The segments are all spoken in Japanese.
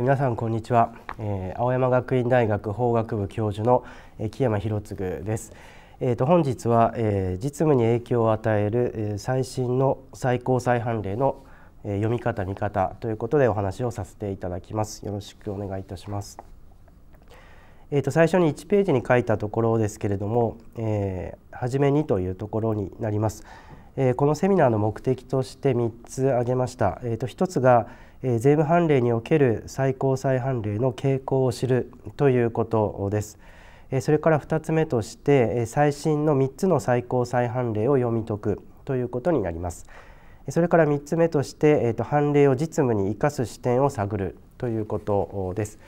皆さんこんにちは、えー、青山学院大学法学部教授の、えー、木山博次です。えーと、本日は、えー、実務に影響を与える、えー、最新の最高裁判例の、えー、読み方見方ということでお話をさせていただきます。よろしくお願いいたします。えーと、最初に1ページに書いたところですけれども「えー、初めに」というところになります。えー、このセミナーの目的として3つ挙げました。えー、と1つが税務判例における最高裁判例の傾向を知るということです。それから2つ目として最新の3つの最高裁判例を読み解くということになります。それから3つ目として判例を実務に生かす視点を探るということです。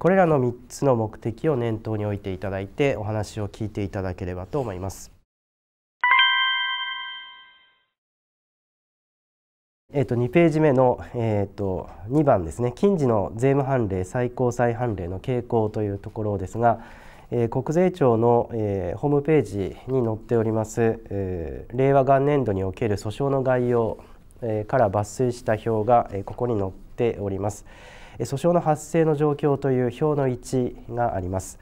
これらの3つの目的を念頭に置いていただいてお話を聞いていただければと思います。えー、と2ページ目の、えー、と2番ですね近次の税務判例最高裁判例の傾向というところですが、えー、国税庁の、えー、ホームページに載っております、えー、令和元年度における訴訟の概要、えー、から抜粋した表が、えー、ここに載っております。訴訟の発生の状況という表の1があります。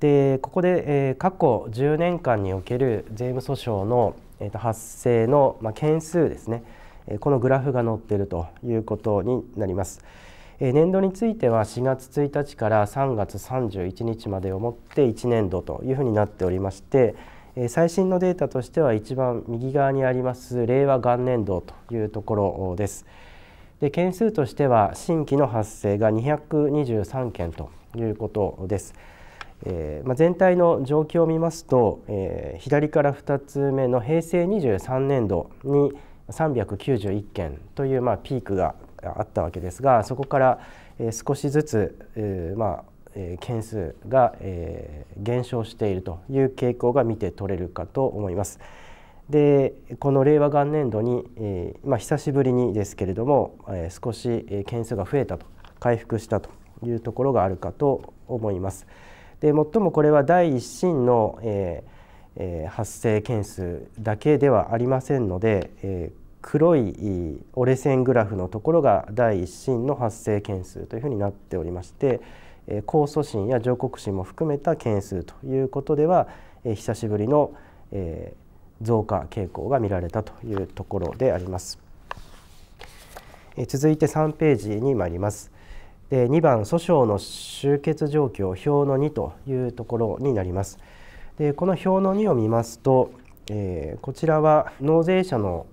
でここで、えー、過去10年間における税務訴訟の、えー、と発生の、まあ、件数ですねこのグラフが載っているということになります。年度については4月1日から3月31日までをもって1年度というふうになっておりまして最新のデータとしては一番右側にあります令和元年度というところです。で件数としては新規の発生が223件ということです。えーまあ、全体の状況を見ますと、えー、左から2つ目の平成23年度に391件というまあピークがあったわけですがそこから少しずつまあ件数が減少しているという傾向が見て取れるかと思います。でこの令和元年度に、えまあ、久しぶりにですけれども、え少し件数が増えたと回復したというところがあるかと思います。で最もこれは第一審の、えー発生件数だけではありませんので、え黒い折れ線グラフのところが第一審の発生件数というふうになっておりましてえ控訴審や上告審も含めた件数ということではえ久しぶりのえ増加傾向が見られたというところであります。え続いて3ページに参ります。で2番訴訟の終結状況表の2というところになります。でこの表の2を見ますとえー、こちらは納税者の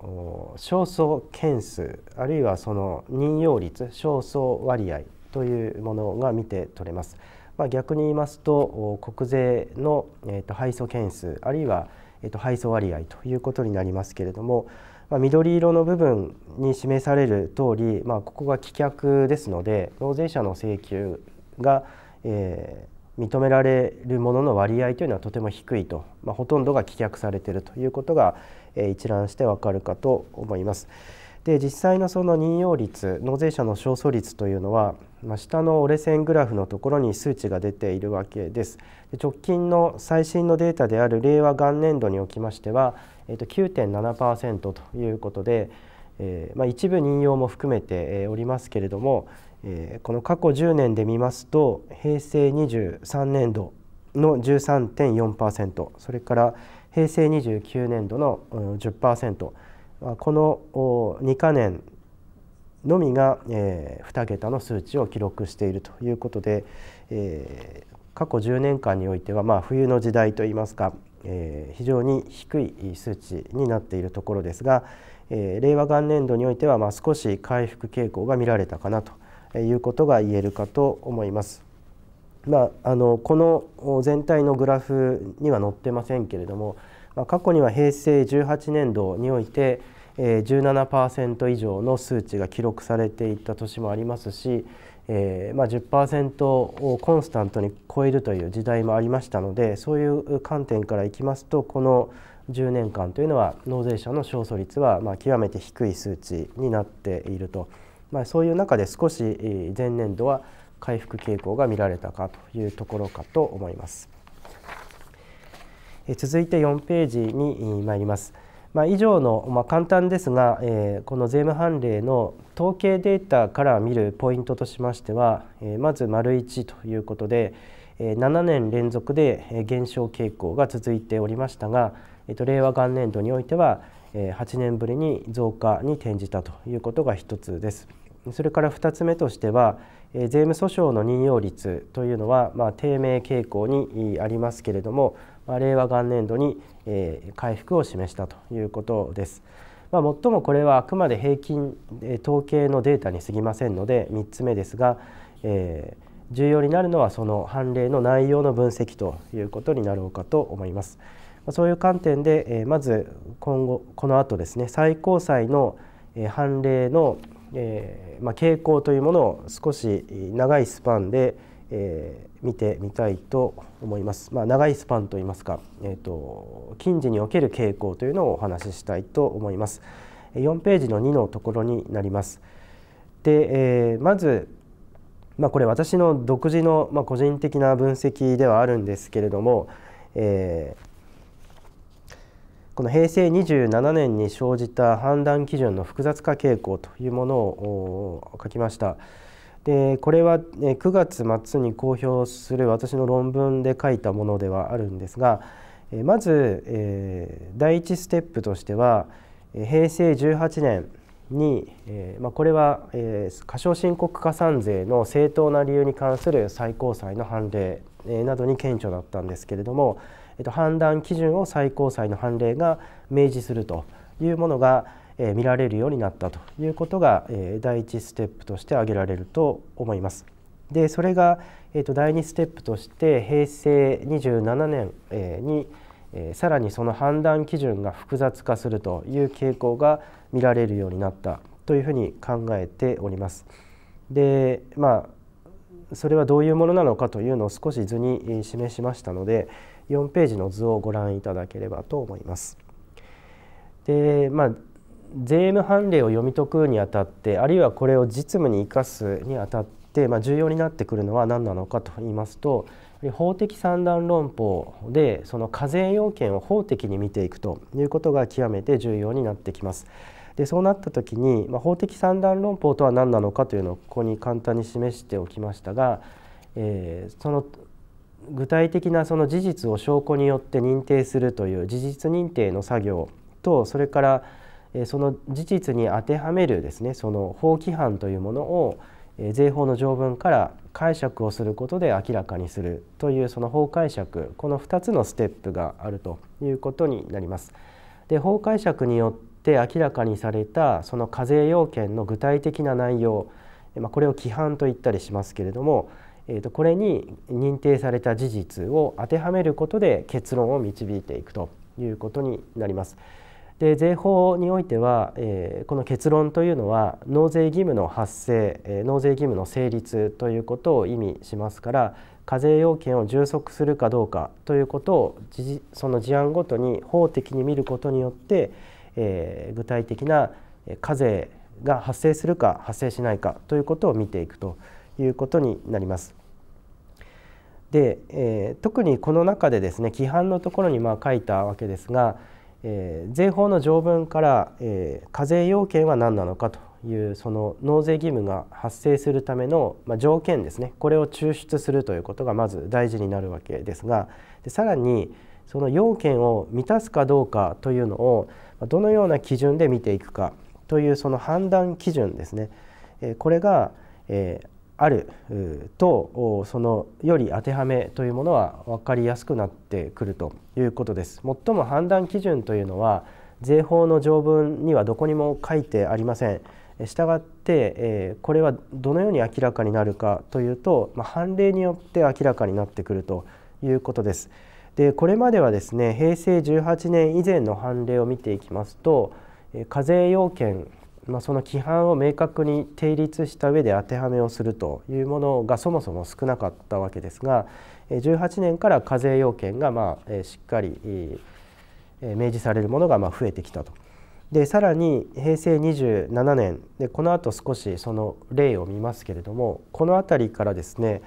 勝訴件数あるいはその任用率勝訴割合というものが見て取れます。まあ、逆に言いますと国税の、えー、と敗訴件数あるいは、えー、と敗訴割合ということになりますけれども、まあ、緑色の部分に示される通り、まあ、ここが棄却ですので納税者の請求が、えー、認められるものの割合というのはとても低いと、まあ、ほとんどが棄却されているということが、えー、一覧してわかるかと思います。で実際のその任用率納税者の勝訴率というのは、まあ、下の折れ線グラフのところに数値が出ているわけです。で直近の最新のデータである令和元年度におきましては、えー、と9.7%ということで、えーまあ、一部任用も含めておりますけれども、えー、この過去10年で見ますと平成23年度の13.4%それから平成29年度の10%この2か年のみが、えー、2桁の数値を記録しているということで、えー、過去10年間においては、まあ、冬の時代といいますか、えー、非常に低い数値になっているところですが、えー、令和元年度においては、まあ、少し回復傾向が見られたかなということが言えるかと思います。まあ、あのこの全体のグラフには載ってませんけれども、まあ、過去には平成18年度において17%以上の数値が記録されていた年もありますし、えーまあ10%をコンスタントに超えるという時代もありましたのでそういう観点からいきますとこの10年間というのは納税者の勝訴率はまあ極めて低い数値になっていると。まあ、そういう中で少し前年度は回復傾向が見られたかというところかと思います。続いて4ページに参ります。まあ、以上の、まあ、簡単ですが、えー、この税務判例の統計データから見るポイントとしましては、えー、まず丸1ということで、えー、7年連続で減少傾向が続いておりましたが、えー、と令和元年度においては、えー、8年ぶりに増加に転じたということが1つです。それから2つ目としては、えー、税務訴訟の任用率というのは、まあ、低迷傾向にありますけれども、まあ、令和元年度に、えー、回復を示したということです。まあ、最もこれはあくまで平均、えー、統計のデータに過ぎませんので3つ目ですが、えー、重要になるのはその判例の内容の分析ということになろうかと思います。そういう観点で、えー、まず今後この後ですね最高裁の判例の、えーまあ、傾向というものを少し長いスパンで、えー、見てみたいと思います。まあ、長いスパンといいますか、えーと、近時における傾向というのをお話ししたいと思います。4ページの2のところになります。で、えー、まず、まあ、これ私の独自の、まあ、個人的な分析ではあるんですけれども、えー、この平成27年に生じた判断基準の複雑化傾向というものを書きました。でこれは9月末に公表する私の論文で書いたものではあるんですがまず、え第1ステップとしては平成18年に、えま、これは、え過少申告加算税の正当な理由に関する最高裁の判例、などに顕著だったんですけれどもえっと、判断基準を最高裁の判例が明示するというものが、え見られるようになったということが、え第1ステップとして挙げられると思います。でそれが、えー、と第2ステップとして平成27年、えに、えさらにその判断基準が複雑化するという傾向が見られるようになったというふうに考えております。でまあそれはどういうものなのかというのを少し図に示しましたので、4ページの図をご覧いただければと思います。でまあ税務判例を読み解くにあたってあるいはこれを実務に生かすにあたって、まあ、重要になってくるのは何なのかと言いますと法的三段論法でその課税要件を法的に見ていくということが極めて重要になってきます。でそうなった時に、まあ、法的三段論法とは何なのかというのをここに簡単に示しておきましたが、えー、その具体的なその事実を証拠によって認定するという事実認定の作業とそれからその事実に当てはめるですねその法規範というものを税法の条文から解釈をすることで明らかにするというその法解釈この2つのステップがあるということになります。で法解釈によって明らかにされたその課税要件の具体的な内容、まあ、これを規範と言ったりしますけれどもえー、とこれに認定された事実を当てはめることで結論を導いていくということになります。で税法においては、えー、この結論というのは納税義務の発生、えー、納税義務の成立ということを意味しますから課税要件を充足するかどうかということをその事案ごとに法的に見ることによって、えー、具体的な課税が発生するか発生しないかということを見ていくということになります。で、えー、特にこの中でですね規範のところにまあ書いたわけですが、えー、税法の条文から、えー、課税要件は何なのかというその納税義務が発生するための、まあ、条件ですねこれを抽出するということがまず大事になるわけですがでさらにその要件を満たすかどうかというのをどのような基準で見ていくかというその判断基準ですね。えこれが、えー、あるとそのより当てはめというものは分かりやすくなってくるということです。最も判断基準というのは税法の条文にはどこにも書いてありません。したがってこれはどのように明らかになるかというと判例によって明らかになってくるということです。でこれまではですね平成18年以前の判例を見ていきますと課税要件まあ、その規範を明確に定立した上で当てはめをするというものがそもそも少なかったわけですが18年から課税要件がまあしっかり明示されるものがまあ増えてきたと。でさらに平成27年でこのあと少しその例を見ますけれどもこの辺りからですね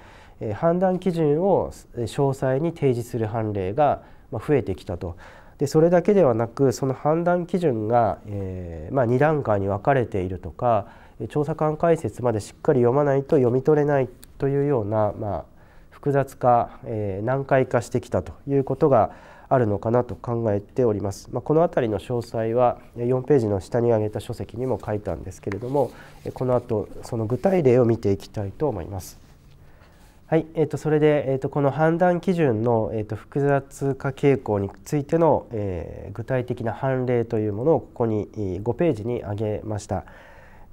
判断基準を詳細に提示する判例が増えてきたとでそれだけではなくその判断基準が、えーまあ、2段階に分かれているとか調査官解説までしっかり読まないと読み取れないというような、まあ、複雑化、えー、難解化してきたということがあるのかなと考えております。まあ、この辺りの詳細は4ページの下に挙げた書籍にも書いたんですけれどもこの後その具体例を見ていきたいと思います。はい、えー、とそれで、えー、とこの判断基準の、えー、と複雑化傾向についての、えー、具体的な判例というものをここに5ページに挙げました。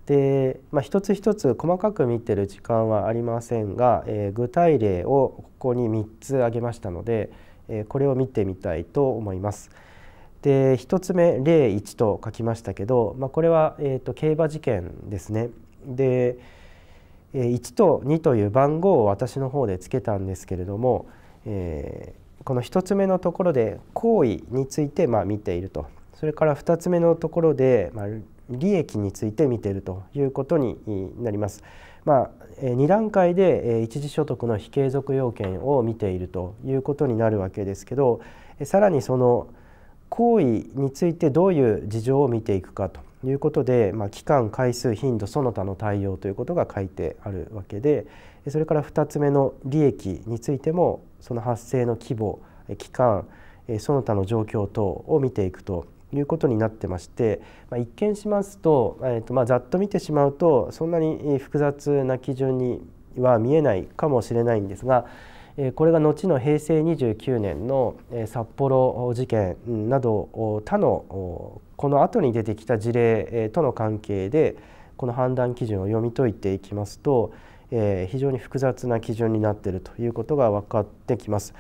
で、まあ、一つ一つ細かく見てる時間はありませんが、えー、具体例をここに3つ挙げましたので、えー、これを見てみたいと思います。で1つ目例1と書きましたけど、まあ、これは、えー、と競馬事件ですね。で1と2という番号を私の方でつけたんですけれども、え、この1つ目のところで行為についてま見ているとそれから2つ目のところでま利益について見ているということになります。まあ、2段階で一時所得の非継続要件を見ているということになるわけですけどさらにその行為についてどういう事情を見ていくかということで、まあ、期間回数頻度その他の対応ということが書いてあるわけでそれから2つ目の利益についてもその発生の規模期間その他の状況等を見ていくということになってまして、まあ、一見しますと,、えーとまあ、ざっと見てしまうとそんなに複雑な基準には見えないかもしれないんですがこれが後の平成29年の札幌事件など他のこの後に出てきた事例との関係でこの判断基準を読み解いていきますと非常に複雑な基準になっているということが分かってきます。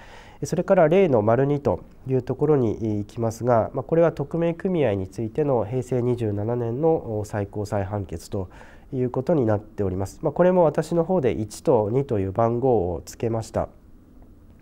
それから例の丸2というところに行きますが、まこれは匿名組合についての平成27年の最高裁判決ということになっております。まこれも私の方で1と2という番号をつけました。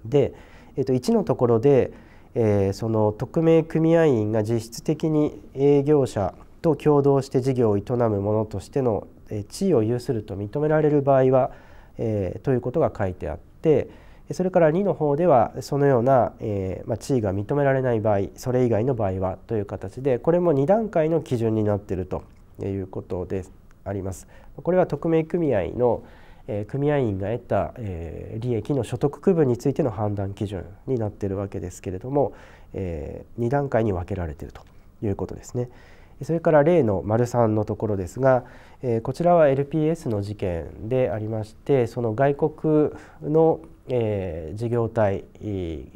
で、えー、と1のところで、えー、その匿名組合員が実質的に営業者と共同して事業を営む者としての地位を有すると認められる場合は、えー、ということが書いてあってそれから2の方ではそのような、えーまあ、地位が認められない場合それ以外の場合はという形でこれも2段階の基準になっているということであります。これは匿名組合の、組合員が得た利益の所得区分についての判断基準になっているわけですけれども2段階に分けられているということですね。それから例の丸3のところですがこちらは LPS の事件でありましてその外国の事業体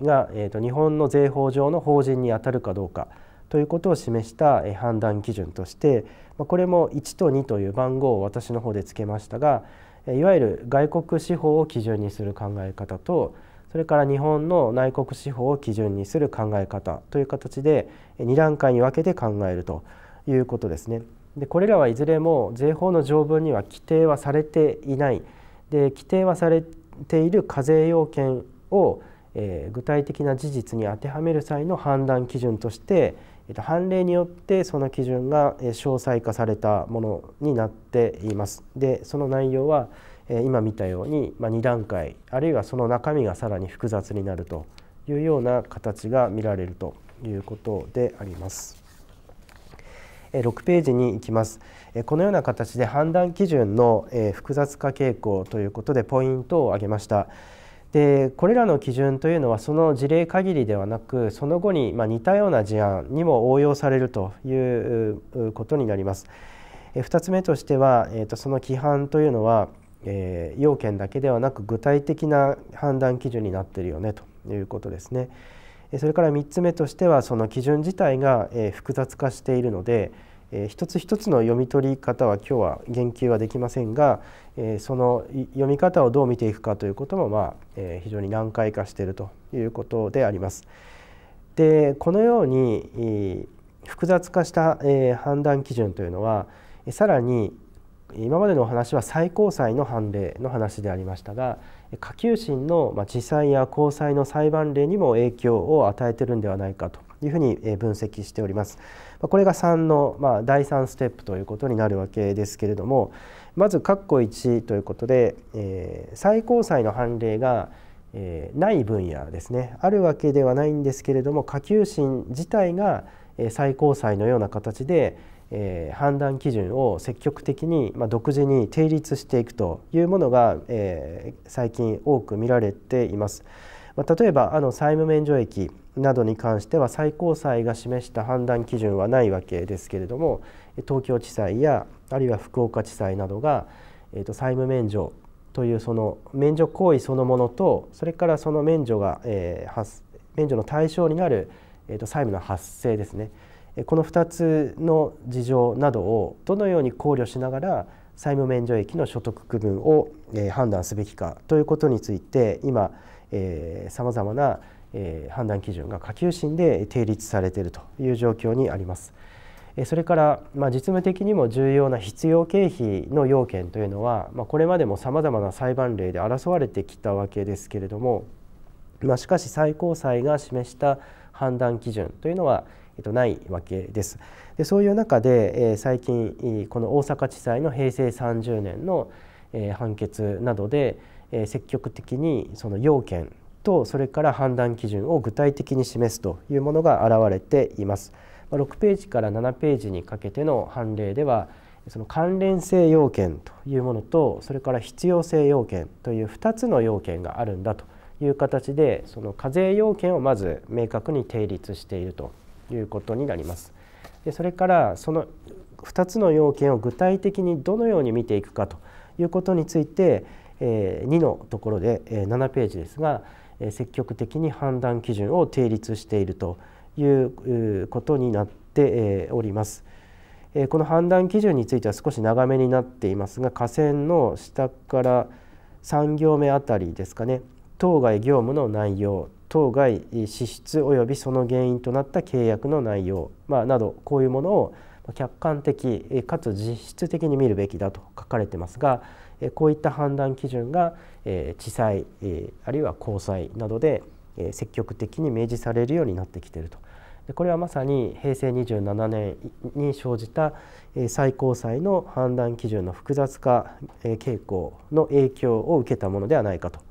が日本の税法上の法人にあたるかどうかということを示した判断基準としてこれも1と2という番号を私の方でつけましたがいわゆる外国司法を基準にする考え方とそれから日本の内国司法を基準にする考え方という形で2段階に分けて考えるということですね。でこれらはいずれも税法の条文には規定はされていないで規定はされている課税要件を、えー、具体的な事実に当てはめる際の判断基準として判例によってその基準が詳細化されたものになっています。でその内容は今見たように2段階あるいはその中身がさらに複雑になるというような形が見られるということであります。6ページに行きます。このような形で判断基準の複雑化傾向ということでポイントを挙げました。でこれらの基準というのはその事例限りではなくその後にま似たような事案にも応用されるということになります。2つ目としては、えー、とその規範というのは、えー、要件だけではなく具体的な判断基準になっているよねということですね。それから3つ目としてはその基準自体が複雑化しているので、えー、一つ一つの読み取り方は今日は言及はできませんが、えー、その読み方をどう見ていくかということも、まあえー、非常に難解化しているということであります。でこのように複雑化した、えー、判断基準というのはさらに今までのお話は最高裁の判例の話でありましたが下級審の地裁や高裁の裁判例にも影響を与えてるんではないかというふうに分析しております。これが3の、まあ、第3ステップということになるわけですけれどもまず括弧1ということで、えー、最高裁の判例がえー、ない分野ですねあるわけではないんですけれども下級審自体が最高裁のような形で、えー、判断基準を積極的に、まあ、独自に定立していくというものが、えー、最近多く見られています。まあ、例えばあの債務免除益などに関しては最高裁が示した判断基準はないわけですけれども東京地裁やあるいは福岡地裁などが、えー、と債務免除というその免除行為そのものとそれからその免除が、えー、免除の対象になる、えー、と債務の発生ですね。この2つの事情などをどのように考慮しながら債務免除益の所得区分を、えー、判断すべきかということについて今さまざまな、えー、判断基準が下級審で定立されているという状況にあります。それから、まあ、実務的にも重要な必要経費の要件というのは、まあ、これまでもさまざまな裁判例で争われてきたわけですけれども、まあ、しかし最高裁が示した判断基準というのは、えっと、ないわけです。でそういう中で、えー、最近この大阪地裁の平成30年の、えー、判決などで、えー、積極的にその要件とそれから判断基準を具体的に示すというものが現れています。6ページから7ページにかけての判例ではその関連性要件というものとそれから必要性要件という2つの要件があるんだという形でその課税要件をまず明確に定立しているということになります。でそれからその2つの要件を具体的にどのように見ていくかということについて、え2のところで、え7ページですが、積極的に判断基準を定立しているということになっております。この判断基準については少し長めになっていますが下線の下から3行目あたりですかね当該業務の内容当該支出及びその原因となった契約の内容、まあ、などこういうものを客観的かつ実質的に見るべきだと書かれてますがこういった判断基準が地裁あるいは高裁などで積極的に明示されるようになってきていると。これはまさに平成27年に生じた最高裁の判断基準の複雑化傾向の影響を受けたものではないかと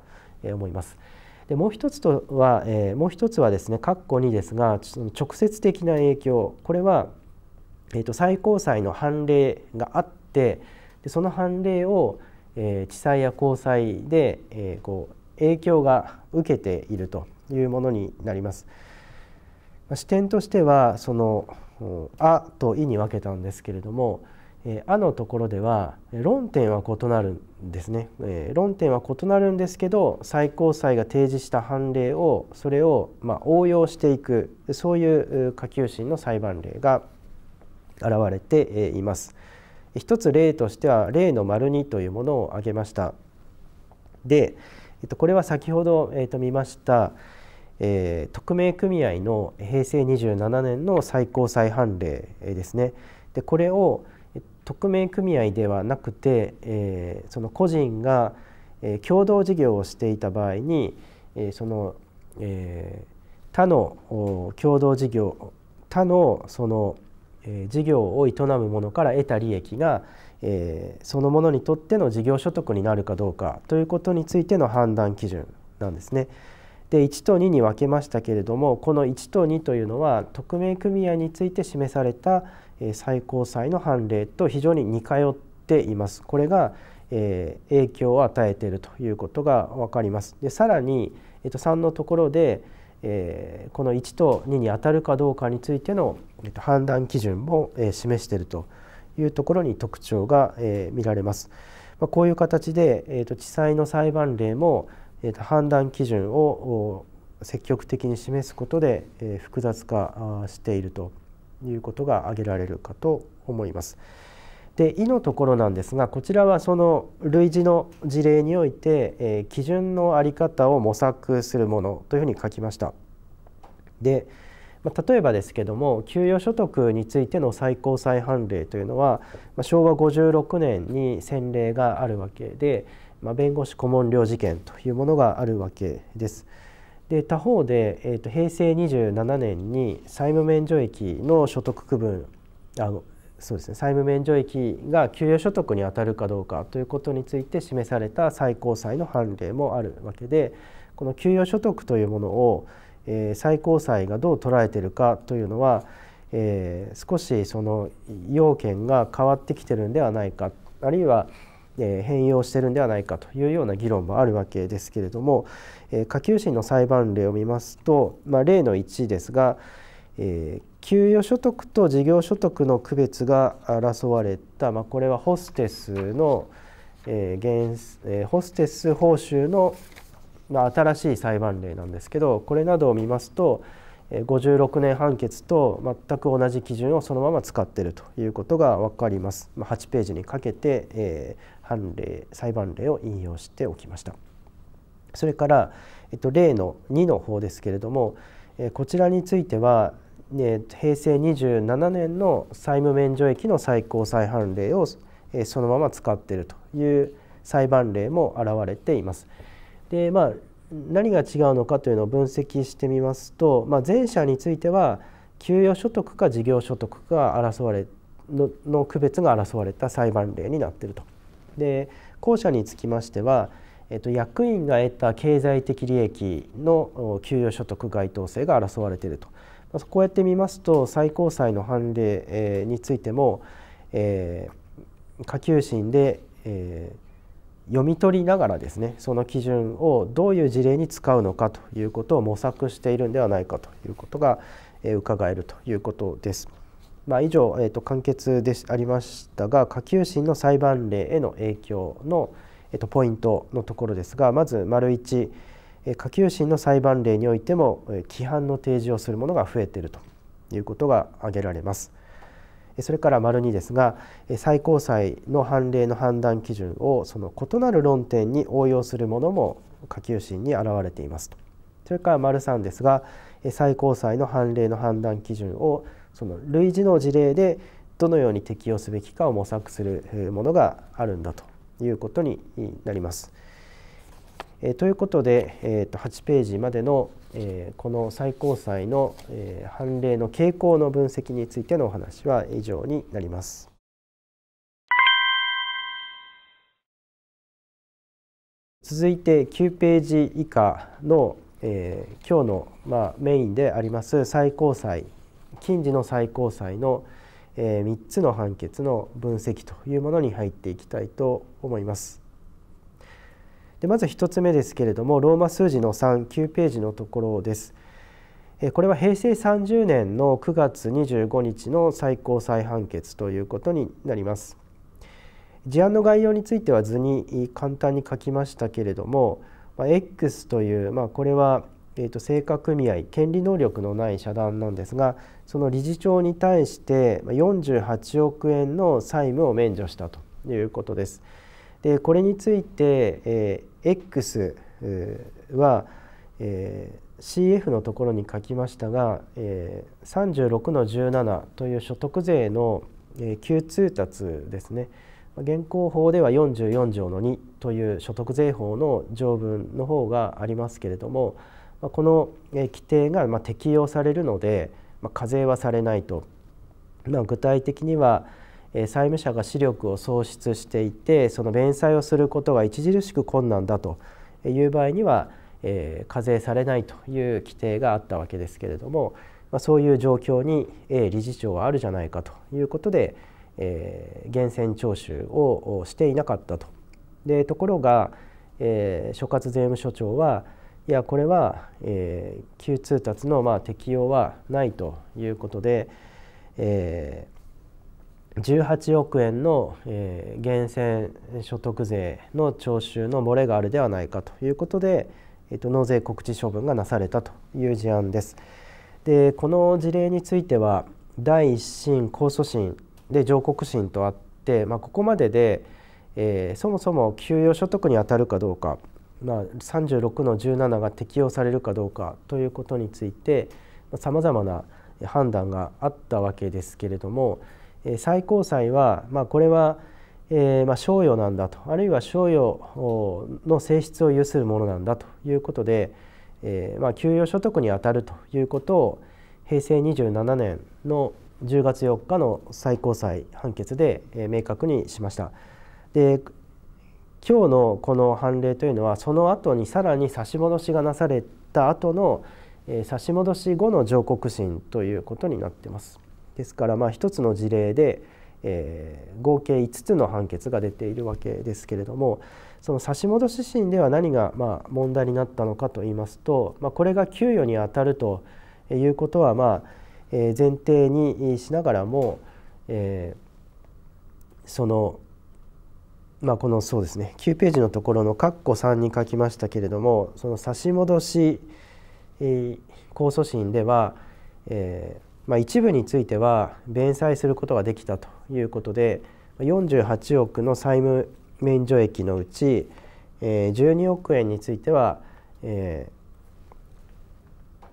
思います。でもう一つとは、えもう一つはですね括弧2ですが直接的な影響これは、えーと、最高裁の判例があってでその判例を、え地裁や高裁で、えこう影響が受けているというものになります。まあ視点としてはその「あ」と「い」に分けたんですけれども「えあ」のところでは論点は異なるんですね。え論点は異なるんですけど最高裁が提示した判例をそれをまあ応用していくそういう下級審の裁判例が現れています。一つ例としては例の丸2というものを挙げました。で、えっとこれは先ほどえっと見ましたえー、匿名組合の平成27年の最高裁判例ですね。でこれを匿名組合ではなくて、えー、その個人が、えー、共同事業をしていた場合に、えー、その、えー、他の共同事業他のその、え、事業を営む者から得た利益が、え、そのものにとっての事業所得になるかどうかということについての判断基準なんですね。で1と2に分けましたけれどもこの1と2というのは匿名組合について示された最高裁の判例と非常に似通っています。これがえ影響を与えているということが分かります。でさらに、えっと、3のところで、えこの1と2に当たるかどうかについての、えっと、判断基準も、え示しているというところに特徴が、え見られます。まあ、こういう形で、えっと、地裁の裁判例も、えー、と判断基準を積極的に示すことで、えー、複雑化しているということが挙げられるかと思います。で「い」のところなんですがこちらはその類似の事例において、えー、基準の在り方を模索するものというふうに書きました。で、まあ、例えばですけども給与所得についての最高裁判例というのは、まあ、昭和56年に先例があるわけで、まあ、弁護士顧問料事件というものがあるわけです。で他方で、えーと、平成27年に債務免除益の所得区分あのそうですね。債務免除益が給与所得にあたるかどうかということについて示された最高裁の判例もあるわけでこの給与所得というものを、えー、最高裁がどう捉えているかというのは、えー、少しその要件が変わってきてるんではないかあるいは、えー、変容してるんではないかというような議論もあるわけですけれども、えー、下級審の裁判例を見ますと、まあ、例の1ですが、えー、給与所得と事業所得の区別が争われた、まあ、これはホステスの、えーえー、ホステス報酬の、まあ、新しい裁判例なんですけどこれなどを見ますと56年判決と全く同じ基準をそのまま使っているということが分かります。8ページにかけて、えー、判例裁判例を引用しておきました。それから、えっと、例の2の方ですけれども、えー、こちらについては、ね、平成27年の債務免除益の最高裁判例を、えー、そのまま使っているという裁判例も現れています。でまあ何が違うのかというのを分析してみますと、まあ、前者については給与所得か事業所得が争われのの区別が争われた裁判例になっていると。で後者につきましては、えっと、役員が得た経済的利益の給与所得該当性が争われていると。こうやって見ますと最高裁の判例についても、えー、下級審で、えー、読み取りながらですねその基準をどういう事例に使うのかということを模索しているんではないかということが伺えるということです。まあ、以上、えーと、簡潔でありましたが下級審の裁判例への影響の、えーと、ポイントのところですがまず丸1下級審の裁判例においても規範の提示をするものが増えているということが挙げられます。それから丸2ですが最高裁の判例の判断基準をその異なる論点に応用するものも下級審に現れていますとそれから丸3ですが最高裁の判例の判断基準をその類似の事例でどのように適用すべきかを模索するものがあるんだということになります。えということで、えー、と8ページまでの、えこの最高裁の、え判例の傾向の分析についてのお話は以上になります。続いて9ページ以下の、えー、今日の、まあ、メインであります最高裁近次の最高裁の、えー、3つの判決の分析というものに入っていきたいと思います。でまず1つ目ですけれどもローマ数字の39ページのところです。これは平成30年の9月25日の最高裁判決ということになります。事案の概要については図に簡単に書きましたけれどもま X という、まあ、これは、えー、と正確組合権利能力のない社団なんですがその理事長に対して48億円の債務を免除したということです。でこれについて、え、X は、えー、CF のところに書きましたが、えー、36の17という所得税の、えー、給通達ですね。現行法では44条の2という所得税法の条文の方がありますけれどもこの規定が適用されるので課税はされないと、具体的には債務者が視力を喪失していてその弁済をすることが著しく困難だという場合には、え課税されないという規定があったわけですけれども、ま、そういう状況に A 理事長はあるじゃないかということで、え、源泉徴収をしていなかったと。でところが、え、所轄税務署長はいやこれは、えー、旧通達のまあ適用はないということで、え18億円の、えー、源泉所得税の徴収の漏れがあるではないかということで、えーと、納税告知処分がなされたという事案です。でこの事例については第一審控訴審で上告審とあって、まあ、ここまでで、えー、そもそも給与所得に当たるかどうか、まあ、36の17が適用されるかどうかということについてさまざ、まな判断があったわけですけれども、最高裁は、まあ、これは、えーまあ、賞与なんだとあるいは賞与の性質を有するものなんだということで、えーまあ、給与所得にあたるということを平成27年の10月4日の最高裁判決で、えー、明確にしました。で今日のこの判例というのはその後にさらに差し戻しがなされた後の、え、差し戻し後の上告審ということになっています。ですからまあ一つの事例で、えー、合計5つの判決が出ているわけですけれどもその差し戻し審では何がまあ問題になったのかといいますと、まあ、これが給与にあたるということはまあ前提にしながらも、えー、そのまあ、このそうですね9ページのところの括弧3に書きましたけれどもその差し戻し、えー、控訴審では、えーまあ、一部については弁済することができたということで48億の債務免除益のうち、12億円については、えー、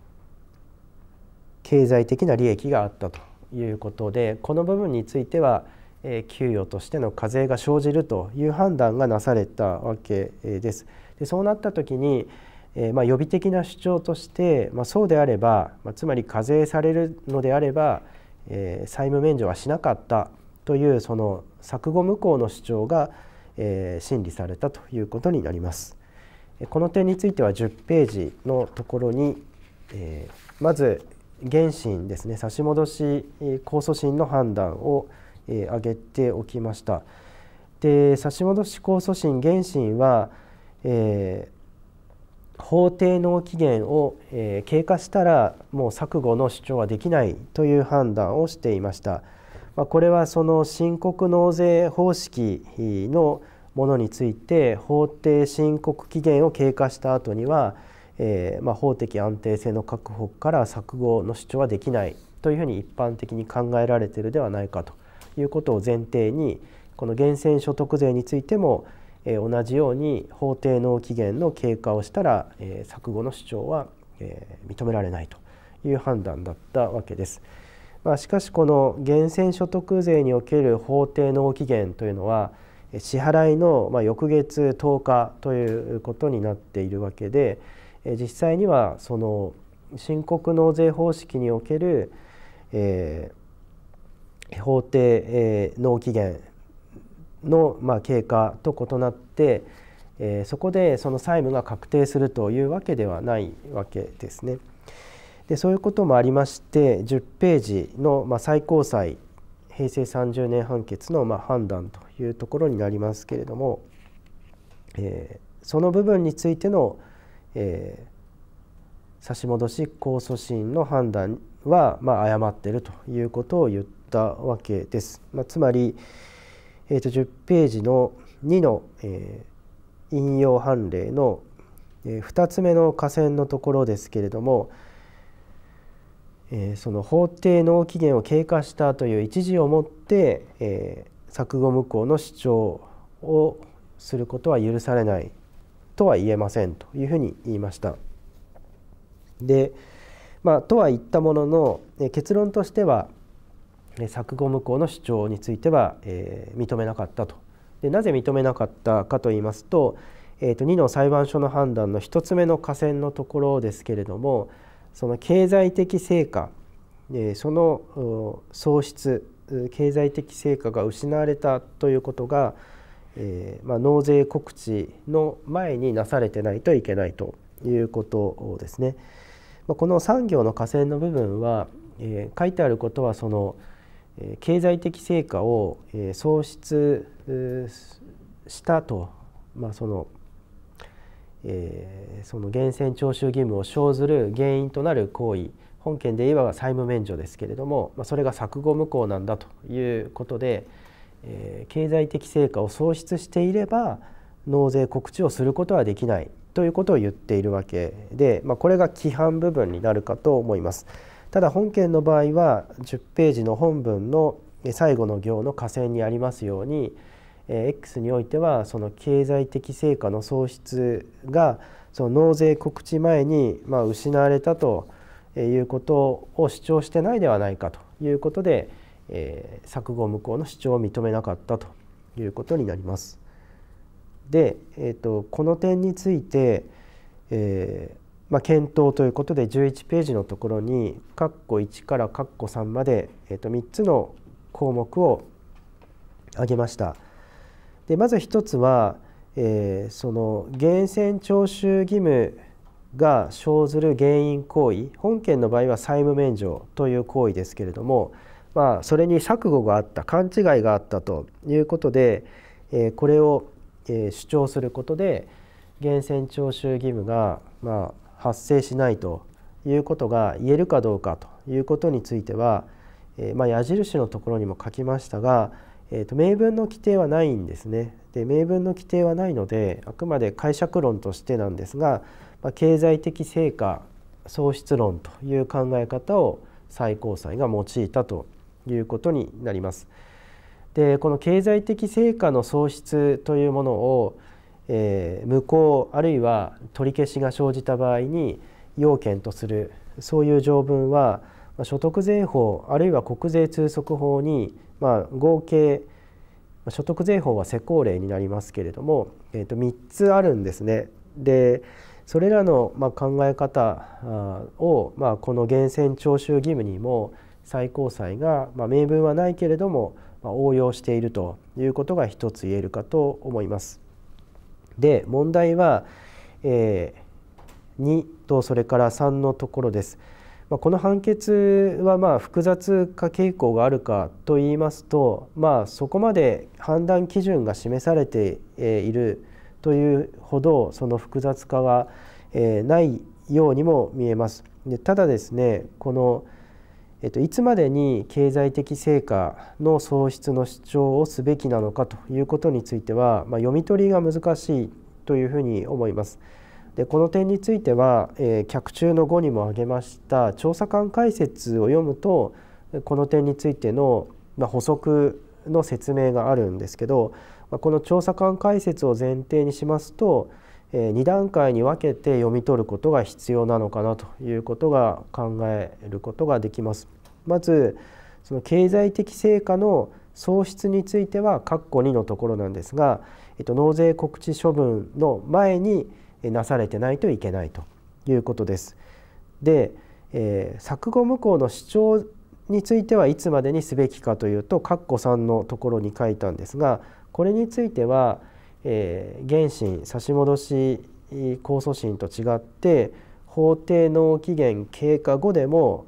経済的な利益があったということでこの部分についてはえ給与としての課税が生じるという判断がなされたわけです。でそうなった時に、えまあ、予備的な主張として、まあ、そうであれば、まあ、つまり課税されるのであれば、え債務免除はしなかったというその錯誤無効の主張が、え審理されたということになります。この点については10ページのところに、えまず原審ですね差し戻し控訴審の判断をえ挙げておきました。で差し戻し控訴審原審は、えー、法定納期限を、えー、経過したらもう錯誤の主張はできないという判断をしていました。まあ、これはその申告納税方式のものについて法定申告期限を経過した後には、えーまあ、法的安定性の確保から錯誤の主張はできないというふうに一般的に考えられているではないかということを前提にこの源泉所得税についてもえ同じように法定納期限の経過をしたらえ錯誤の主張はえ認められないという判断だったわけです。まあ、しかしこの源泉所得税における法定納期限というのは支払いのま翌月10日ということになっているわけで実際にはその申告納税方式における、え法定、え納期限の、まあ、経過と異なって、えー、そこでその債務が確定するというわけではないわけですね。でそういうこともありまして10ページの、まあ、最高裁平成30年判決の、まあ、判断というところになりますけれども、えー、その部分についての、えー、差し戻し控訴審の判断は、まあ、誤っているということを言ったわけです。まあ、つまり、えー、と10ページの2の、えー、引用判例の、えー、2つ目の下線のところですけれども、えー、その法定納期限を経過したという一時をもって、えー、錯誤無効の主張をすることは許されないとは言えませんというふうに言いました。でまあ、とは言ったものの結論としては錯誤無効の主張については、えー、認めなかったとでなぜ認めなかったかといいますと,、えー、と2の裁判所の判断の1つ目の下線のところですけれどもその経済的成果、えー、その喪失経済的成果が失われたということが、えーまあ、納税告知の前になされてないといけないということですね。まあこの産業の下線の部分は、えー、書いてあることはその、経済的成果を喪失したと、まあ、そのえー、その源泉徴収義務を生ずる原因となる行為本件で言えば債務免除ですけれども、まあ、それが錯誤無効なんだということで、えー、経済的成果を喪失していれば納税告知をすることはできないということを言っているわけで、まあ、これが規範部分になるかと思います。ただ本件の場合は10ページの本文の最後の行の下線にありますように X においてはその経済的成果の喪失がその納税告知前にま失われたということを主張してないではないかということで、え錯誤無効の主張を認めなかったということになります。で、えーと、この点について、えーまあ、検討ということで11ページのところに括弧1から括弧3まで、えー、と3つの項目を挙げました。でまず1つは、えー、その源泉徴収義務が生ずる原因行為本件の場合は債務免除という行為ですけれども、まあ、それに錯誤があった勘違いがあったということで、えー、これを、えー、主張することで源泉徴収義務が、まあ、発生しないということが言えるかどうかということについては、えー、まあ、矢印のところにも書きましたが、えーと、明文の規定はないんですね。で明文の規定はないのであくまで解釈論としてなんですが、まあ、経済的成果喪失論という考え方を最高裁が用いたということになります。でこの経済的成果の喪失というものを、えー、無効あるいは取り消しが生じた場合に要件とするそういう条文は所得税法あるいは国税通則法に、まあ、合計所得税法は施行例になりますけれども、えー、と3つあるんですね。でそれらのま考え方をまあこの源泉徴収義務にも最高裁がま明文はないけれども応用しているということが一つ言えるかと思います。で問題は、えー、2とそれから3のところです。まあ、この判決はまあ複雑化傾向があるかと言いますと、まあ、そこまで判断基準が示されているというほどその複雑化はないようにも見えます。でただですねこの、えっと、いつまでに経済的成果の創出の主張をすべきなのかということについては、まあ、読み取りが難しいというふうに思います。でこの点については、えー、脚中の5にも挙げました調査官解説を読むとこの点についての、まあ、補足の説明があるんですけどまあこの調査官解説を前提にしますと2段階に分けて読み取ることが必要なのかなということが考えることができます。まずその経済的成果の喪失については括弧2のところなんですが、えっと、納税告知処分の前になされてないといけないということです。で、えー、錯誤無効の主張についてはいつまでにすべきかというと括弧3のところに書いたんですがこれについては、原審差し戻し控訴審と違って法定納期限経過後でも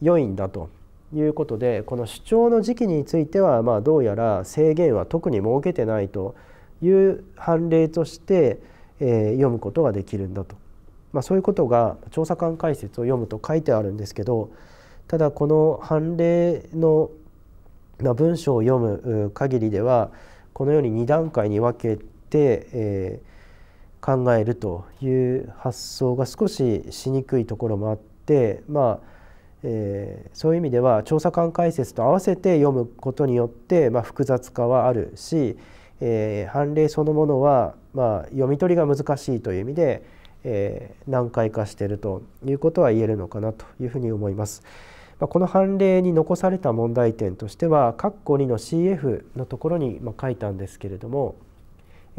良いんだということでこの主張の時期についてはまあどうやら制限は特に設けてないという判例として、読むことができるんだと、まあ、そういうことが調査官解説を読むと書いてあるんですけどただこの判例の、文章を読む限りではこのように2段階に分けて、えー、考えるという発想が少ししにくいところもあってまあ、えー、そういう意味では調査官解説と合わせて読むことによって、まあ、複雑化はあるし、えー、判例そのものは、まあ、読み取りが難しいという意味で、えー、難解化しているということは言えるのかなというふうに思います。この判例に残された問題点としては括弧2の CF のところに書いたんですけれども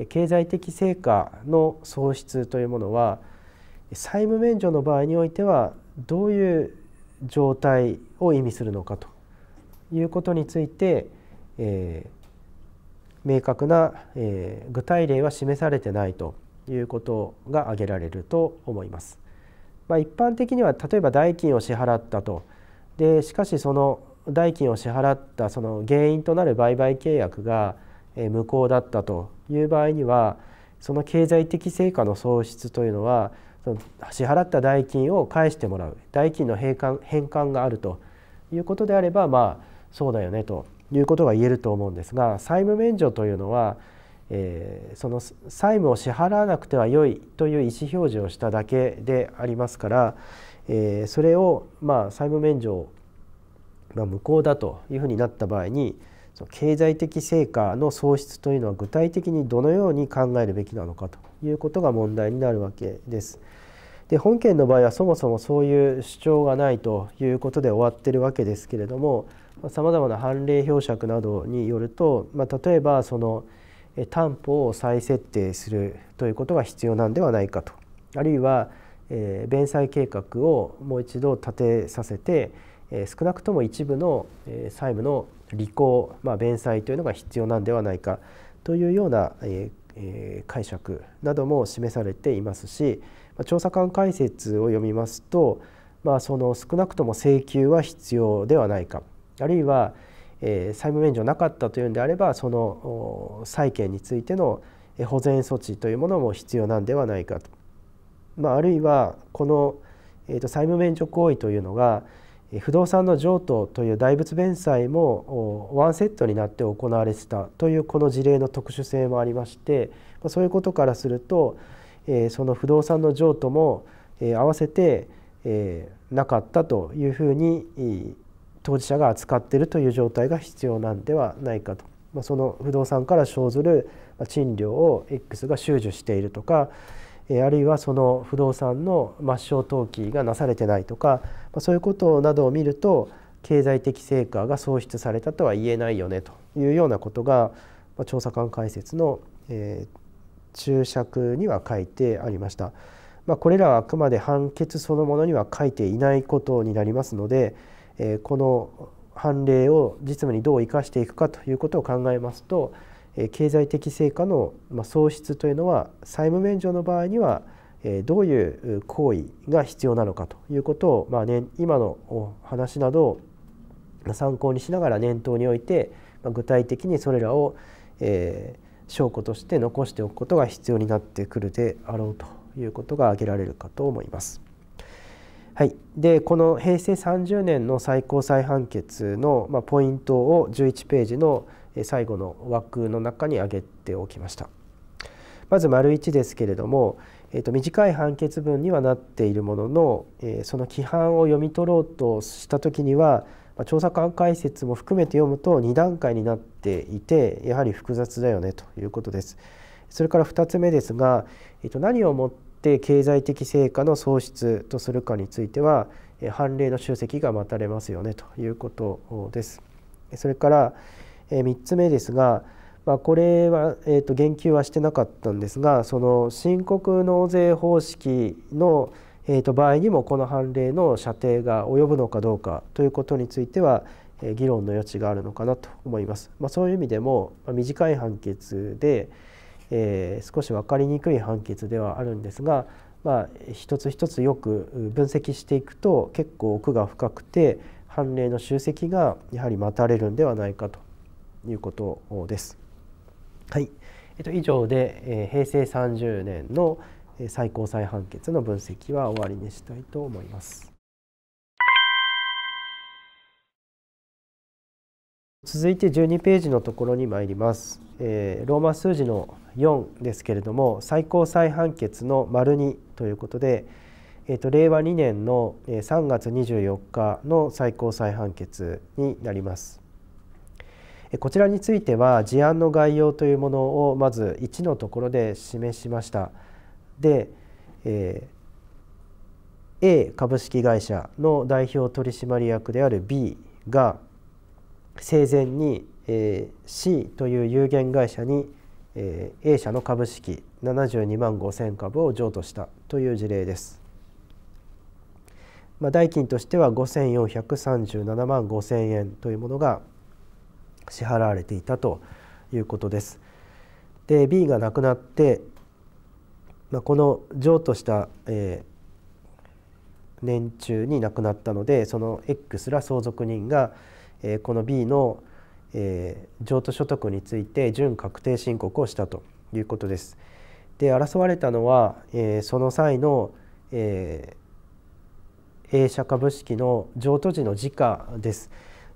経済的成果の喪失というものは債務免除の場合においてはどういう状態を意味するのかということについて、えー、明確な、えー、具体例は示されてないということが挙げられると思います。まあ、一般的には例えば代金を支払ったとでしかしその代金を支払ったその原因となる売買契約が無効だったという場合にはその経済的成果の喪失というのはその支払った代金を返してもらう代金の返還返還があるということであればまあそうだよねということが言えると思うんですが債務免除というのは、えー、その債務を支払わなくてはよいという意思表示をしただけでありますからえー、それをまあ債務免除が無効だというふうになった場合にその経済的成果の喪失というのは具体的にどのように考えるべきなのかということが問題になるわけです。で本件の場合はそもそもそういう主張がないということで終わってるわけですけれどもさまざ、まな判例表釈などによると、まあ、例えばその担保を再設定するということが必要なんではないかとあるいはえー、弁済計画をもう一度立てさせて、えー、少なくとも一部の、えー、債務の履行、まあ、弁済というのが必要なんではないかというような、ええ解釈なども示されていますしま調査官解説を読みますと、まあ、その少なくとも請求は必要ではないかあるいは、え債務免除なかったというんであればその債権についての保全措置というものも必要なんではないかと、まあ、あるいはこの、えー、と債務免除行為というのが不動産の譲渡という大仏弁済もワンセットになって行われてたというこの事例の特殊性もありましてまそういうことからするとえその不動産の譲渡もえ合わせてえなかったというふうに当事者が扱っているという状態が必要なんではないかと。まその不動産から生ずる賃料を X が収受しているとかあるいはその不動産の抹消登記がなされてないとかそういうことなどを見ると経済的成果が創出されたとは言えないよねというようなことが調査官解説の、え注釈には書いてありました。まあ、これらはあくまで判決そのものには書いていないことになりますので、えこの判例を実務にどう生かしていくかということを考えますと経済的成果の創出というのは債務免除の場合にはどういう行為が必要なのかということを、まあね、今の話などを参考にしながら念頭において具体的にそれらを、えー、証拠として残しておくことが必要になってくるであろうということが挙げられるかと思います。はい、でこの平成30年の最高裁判決の、まあ、ポイントを11ページの最後の枠の中に挙げておきました。まず丸1ですけれども、えー、と短い判決文にはなっているものの、えー、その規範を読み取ろうとした時には、まあ、調査官解説も含めて読むと2段階になっていてやはり複雑だよねということです。それから2つ目ですが、えー、と何をもって経済的成果の創出とするかについては判例の集積が待たれますよねということです。それからえ3つ目ですが、まあ、これは、えー、と言及はしてなかったんですがその申告納税方式の、えー、と場合にもこの判例の射程が及ぶのかどうかということについては議論の余地があるのかなと思います。まあ、そういう意味でもま短い判決で、えー、少し分かりにくい判決ではあるんですが、まあ、一つ一つよく分析していくと結構奥が深くて判例の集積がやはり待たれるんではないかということです。はい、えっと、以上で、えー、平成30年の最高裁判決の分析は終わりにしたいと思います。続いて12ページのところに参ります。えー、ローマ数字の4ですけれども最高裁判決の丸2ということで、えーと令和2年の3月24日の最高裁判決になります。こちらについては事案の概要というものをまず1のところで示しました。で、えー、A 株式会社の代表取締役である B が生前に、えー、C という有限会社に、えー、A 社の株式72万5,000株を譲渡したという事例です。まあ、代金としては5437万5,000円というものが支払われていたということです。で B が亡くなって、まあ、この譲渡した、えー、年中に亡くなったのでその X ら相続人が、えー、この B の、えー、譲渡所得について準確定申告をしたということです。で争われたのは、えー、その際の、えー、A 社株式の譲渡時の時価です。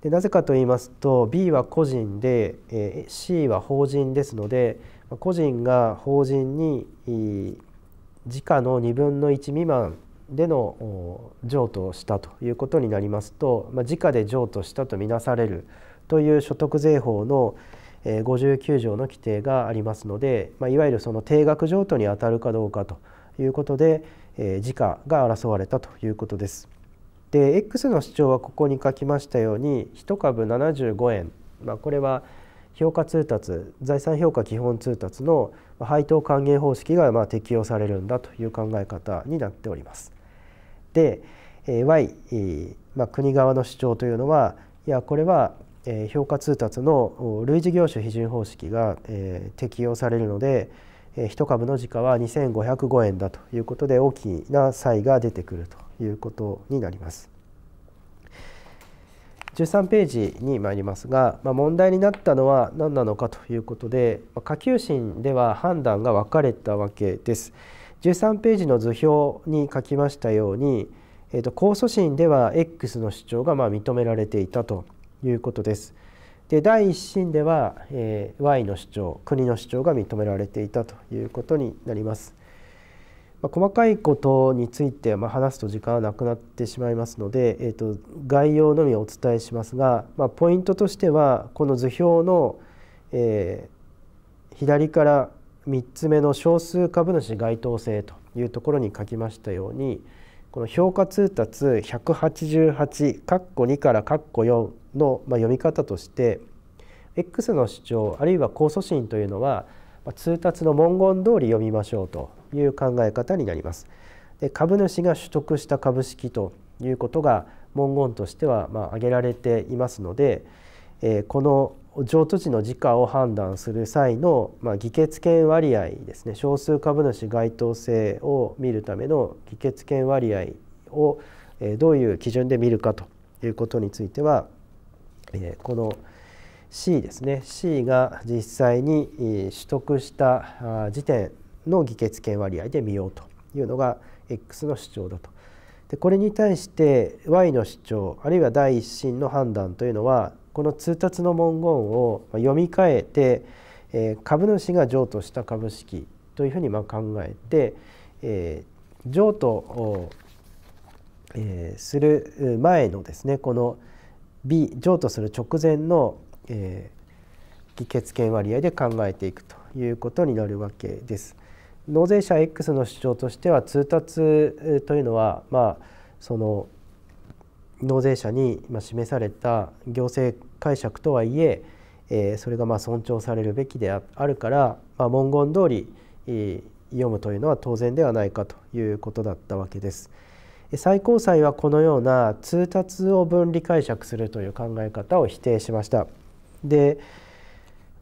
でなぜかと言いますと B は個人で、え C は法人ですので個人が法人に時価の2分の1未満での譲渡をしたということになりますと、まあ、時価で譲渡したとみなされるという所得税法の59条の規定がありますので、まあ、いわゆるその定額譲渡にあたるかどうかということで時価が争われたということです。で X の主張はここに書きましたように1株75円、まあ、これは評価通達財産評価基本通達の配当還元方式がま適用されるんだという考え方になっております。で Y、まあ、国側の主張というのはいやこれは評価通達の類似業種批准方式が適用されるので1株の時価は2505円だということで大きな差異が出てくるということになります。13ページに参りますが、まあ、問題になったのは何なのかということで下級審では判断が分かれたわけです。13ページの図表に書きましたように、えー、と控訴審では X の主張がまあ認められていたということです。で第一審では、えー、Y の主張国の主張が認められていたということになります。ま、細かいことについて、ま、話すと時間はなくなってしまいますので、えーと、概要のみお伝えしますが、ま、ポイントとしてはこの図表の、え、左から3つ目の少数株主該当性というところに書きましたようにこの評価通達188括弧2から括弧4の読み方として X の主張あるいは控訴審というのは通達の文言通り読みましょうと。いう考え方になります。で株主が取得した株式ということが文言としてはま挙げられていますので、えー、この譲渡時の時価を判断する際の、まあ、議決権割合ですね少数株主該当性を見るための議決権割合を、え、どういう基準で見るかということについては、えー、この C ですね C が実際に取得した時点の議決権割合で見ようというのが X の主張だと。でこれに対して Y の主張あるいは第一審の判断というのはこの通達の文言を読み替えて、え株主が譲渡した株式というふうにまあ考えて、え譲渡を、えする前のですねこの B 譲渡する直前の、え議決権割合で考えていくということになるわけです。納税者 X の主張としては通達というのは、まあ、その納税者に示された行政解釈とはいええそれがまあ尊重されるべきであるから、まあ、文言通り読むというのは当然ではないかということだったわけです。最高裁はこのような通達を分離解釈するという考え方を否定しました。で、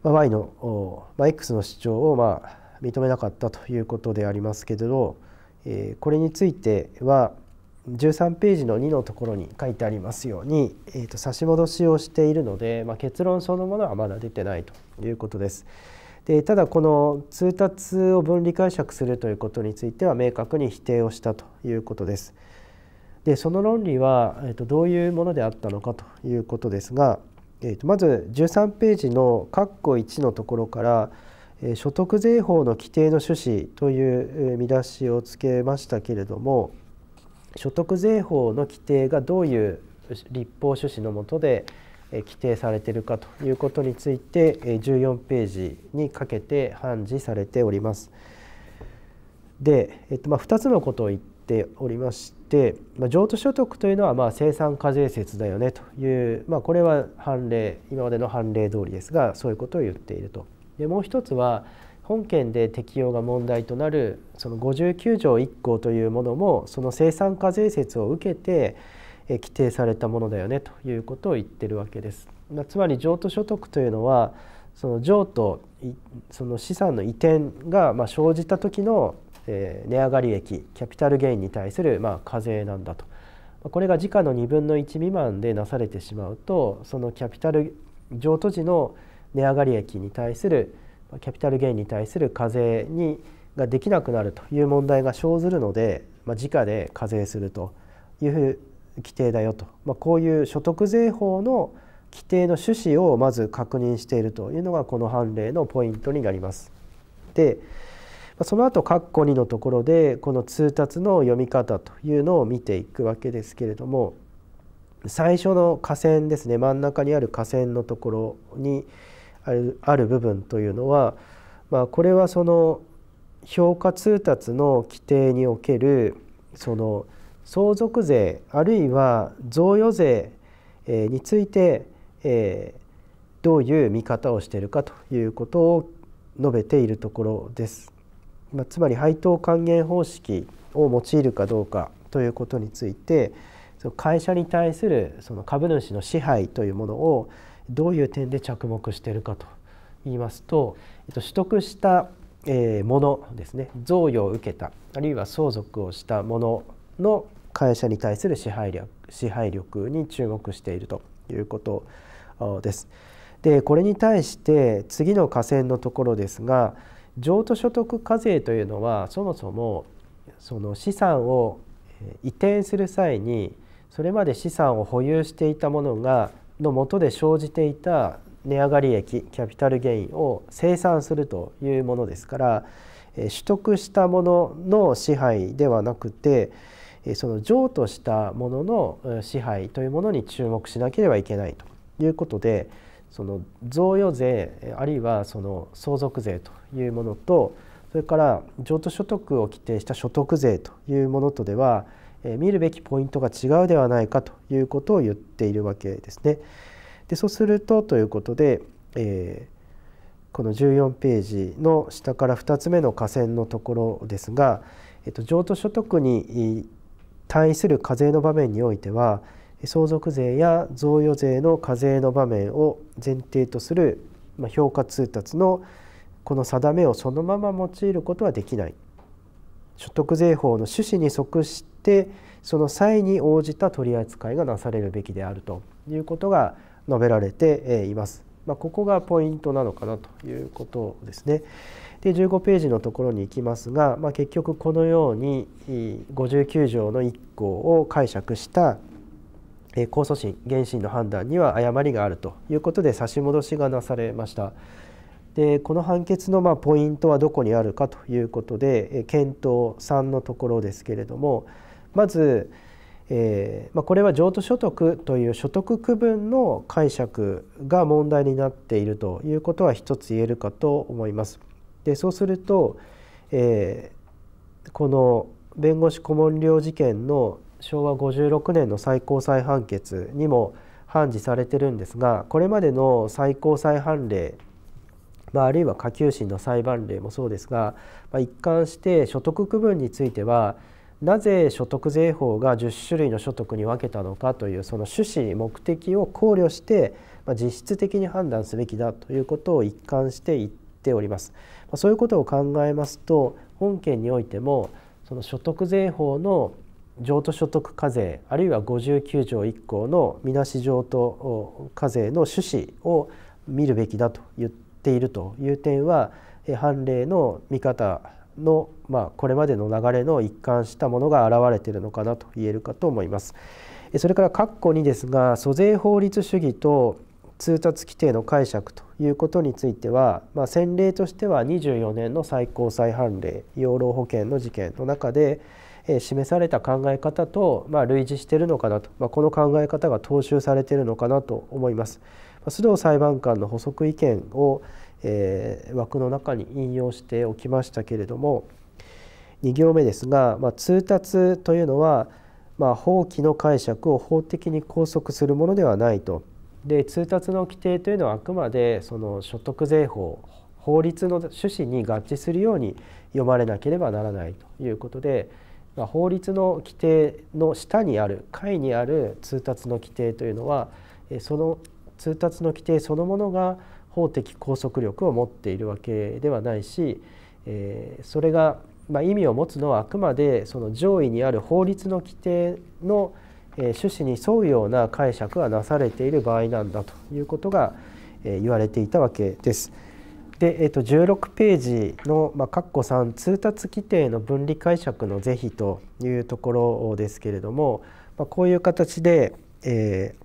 まあ、Y の、まあ、X の主張をまあ認めなかったということでありますけれど、えこれについては13ページの2のところに書いてありますように、えー、と差し戻しをしているので、まあ、結論そのものはまだ出てないということです。でただこの通達を分離解釈するということについては明確に否定をしたということです。でその論理は、えー、とどういうものであったのかということですが、えー、とまず13ページの括弧1のところから所得税法の規定の趣旨という見出しをつけましたけれども所得税法の規定がどういう立法趣旨のもとで規定されているかということについて14ページにかけて判示されております。で、えっと、まあ2つのことを言っておりまして、まあ、譲渡所得というのはまあ生産課税説だよねという、まあ、これは判例今までの判例通りですがそういうことを言っていると。でもう一つは本件で適用が問題となるその59条1項というものもその生産課税説を受けて規定されたものだよねということを言ってるわけです。つまり譲渡所得というのはその譲渡その資産の移転がま生じた時の値上がり益キャピタルゲインに対するま課税なんだと。これが時価の2分の1未満でなされてしまうとそのキャピタル譲渡時の値上がり益に対するキャピタルゲインに対する課税にができなくなるという問題が生ずるので、まあ、時価で課税するという規定だよと、まあ、こういう所得税法の規定の趣旨をまず確認しているというのがこの判例のポイントになります。でその後括弧2のところでこの通達の読み方というのを見ていくわけですけれども最初の下線ですね真ん中にある下線のところにあるある部分というのは、まあ、これはその評価通達の規定におけるその相続税あるいは贈与税について、えー、どういう見方をしているかということを述べているところです。まあ、つまり配当還元方式を用いるかどうかということについて会社に対するその株主の支配というものをどういう点で着目しているかと言いますと、えっと、取得したえー、ものですね贈与を受けたあるいは相続をしたものの会社に対する支配力支配力に注目しているということです。でこれに対して次の河川のところですが譲渡所得課税というのはそもそもその資産を移転する際にそれまで資産を保有していたものがのもとで生じていた値上がり益キャピタルゲインを生産するというものですから取得したものの支配ではなくてその譲渡したものの支配というものに注目しなければいけないということでその贈与税あるいはその相続税というものとそれから譲渡所得を規定した所得税というものとでは見るべきポイントが違うではないかということを言っているわけですね。でそうするとということで、えー、この14ページの下から2つ目の下線のところですが、えっと、譲渡所得に対する課税の場面においては相続税や贈与税の課税の場面を前提とする評価通達のこの定めをそのまま用いることはできない所得税法の趣旨に即してその際に応じた取り扱いがなされるべきであるということが述べられています。まあ、ここがポイントなのかなということですね。で15ページのところに行きますが、まあ、結局このように59条の1項を解釈した控訴審原審の判断には誤りがあるということで差し戻しがなされました。でこの判決のまポイントはどこにあるかということで検討3のところですけれどもまずえーまあ、これは譲渡所得という所得区分の解釈が問題になっているということは一つ言えるかと思います。でそうすると、えー、この弁護士顧問料事件の昭和56年の最高裁判決にも判事されてるんですがこれまでの最高裁判例、まあ、あるいは下級審の裁判例もそうですが、まあ、一貫して所得区分についてはなぜ所得税法が10種類の所得に分けたのかというその趣旨目的を考慮して実質的に判断すべきだということを一貫して言っております。そういうことを考えますと本件においてもその所得税法の譲渡所得課税あるいは59条1項のみなし譲渡課税の趣旨を見るべきだと言っているという点は判例の見方の、まあ、これまでの流れの一貫したものが現れているのかなと言えるかと思います。それから括弧2ですが租税法律主義と通達規定の解釈ということについては、まあ、先例としては24年の最高裁判例養老保険の事件の中で示された考え方と、まあ、類似しているのかなと、まあ、この考え方が踏襲されているのかなと思います。須藤裁判官の補足意見をえー、枠の中に引用しておきましたけれども2行目ですが、まあ、通達というのは、まあ、法規の解釈を法的に拘束するものではないと。で通達の規定というのはあくまでその所得税法法律の趣旨に合致するように読まれなければならないということで、まあ、法律の規定の下にある下位にある通達の規定というのはその通達の規定そのものが法的拘束力を持っているわけではないし、えー、それが、まあ、意味を持つのはあくまでその上位にある法律の規定の、え、趣旨に沿うような解釈がなされている場合なんだということが、え、言われていたわけです。で、えー、と16ページの、まあ、括弧3通達規定の分離解釈の是非というところですけれども、まあ、こういう形で、えー、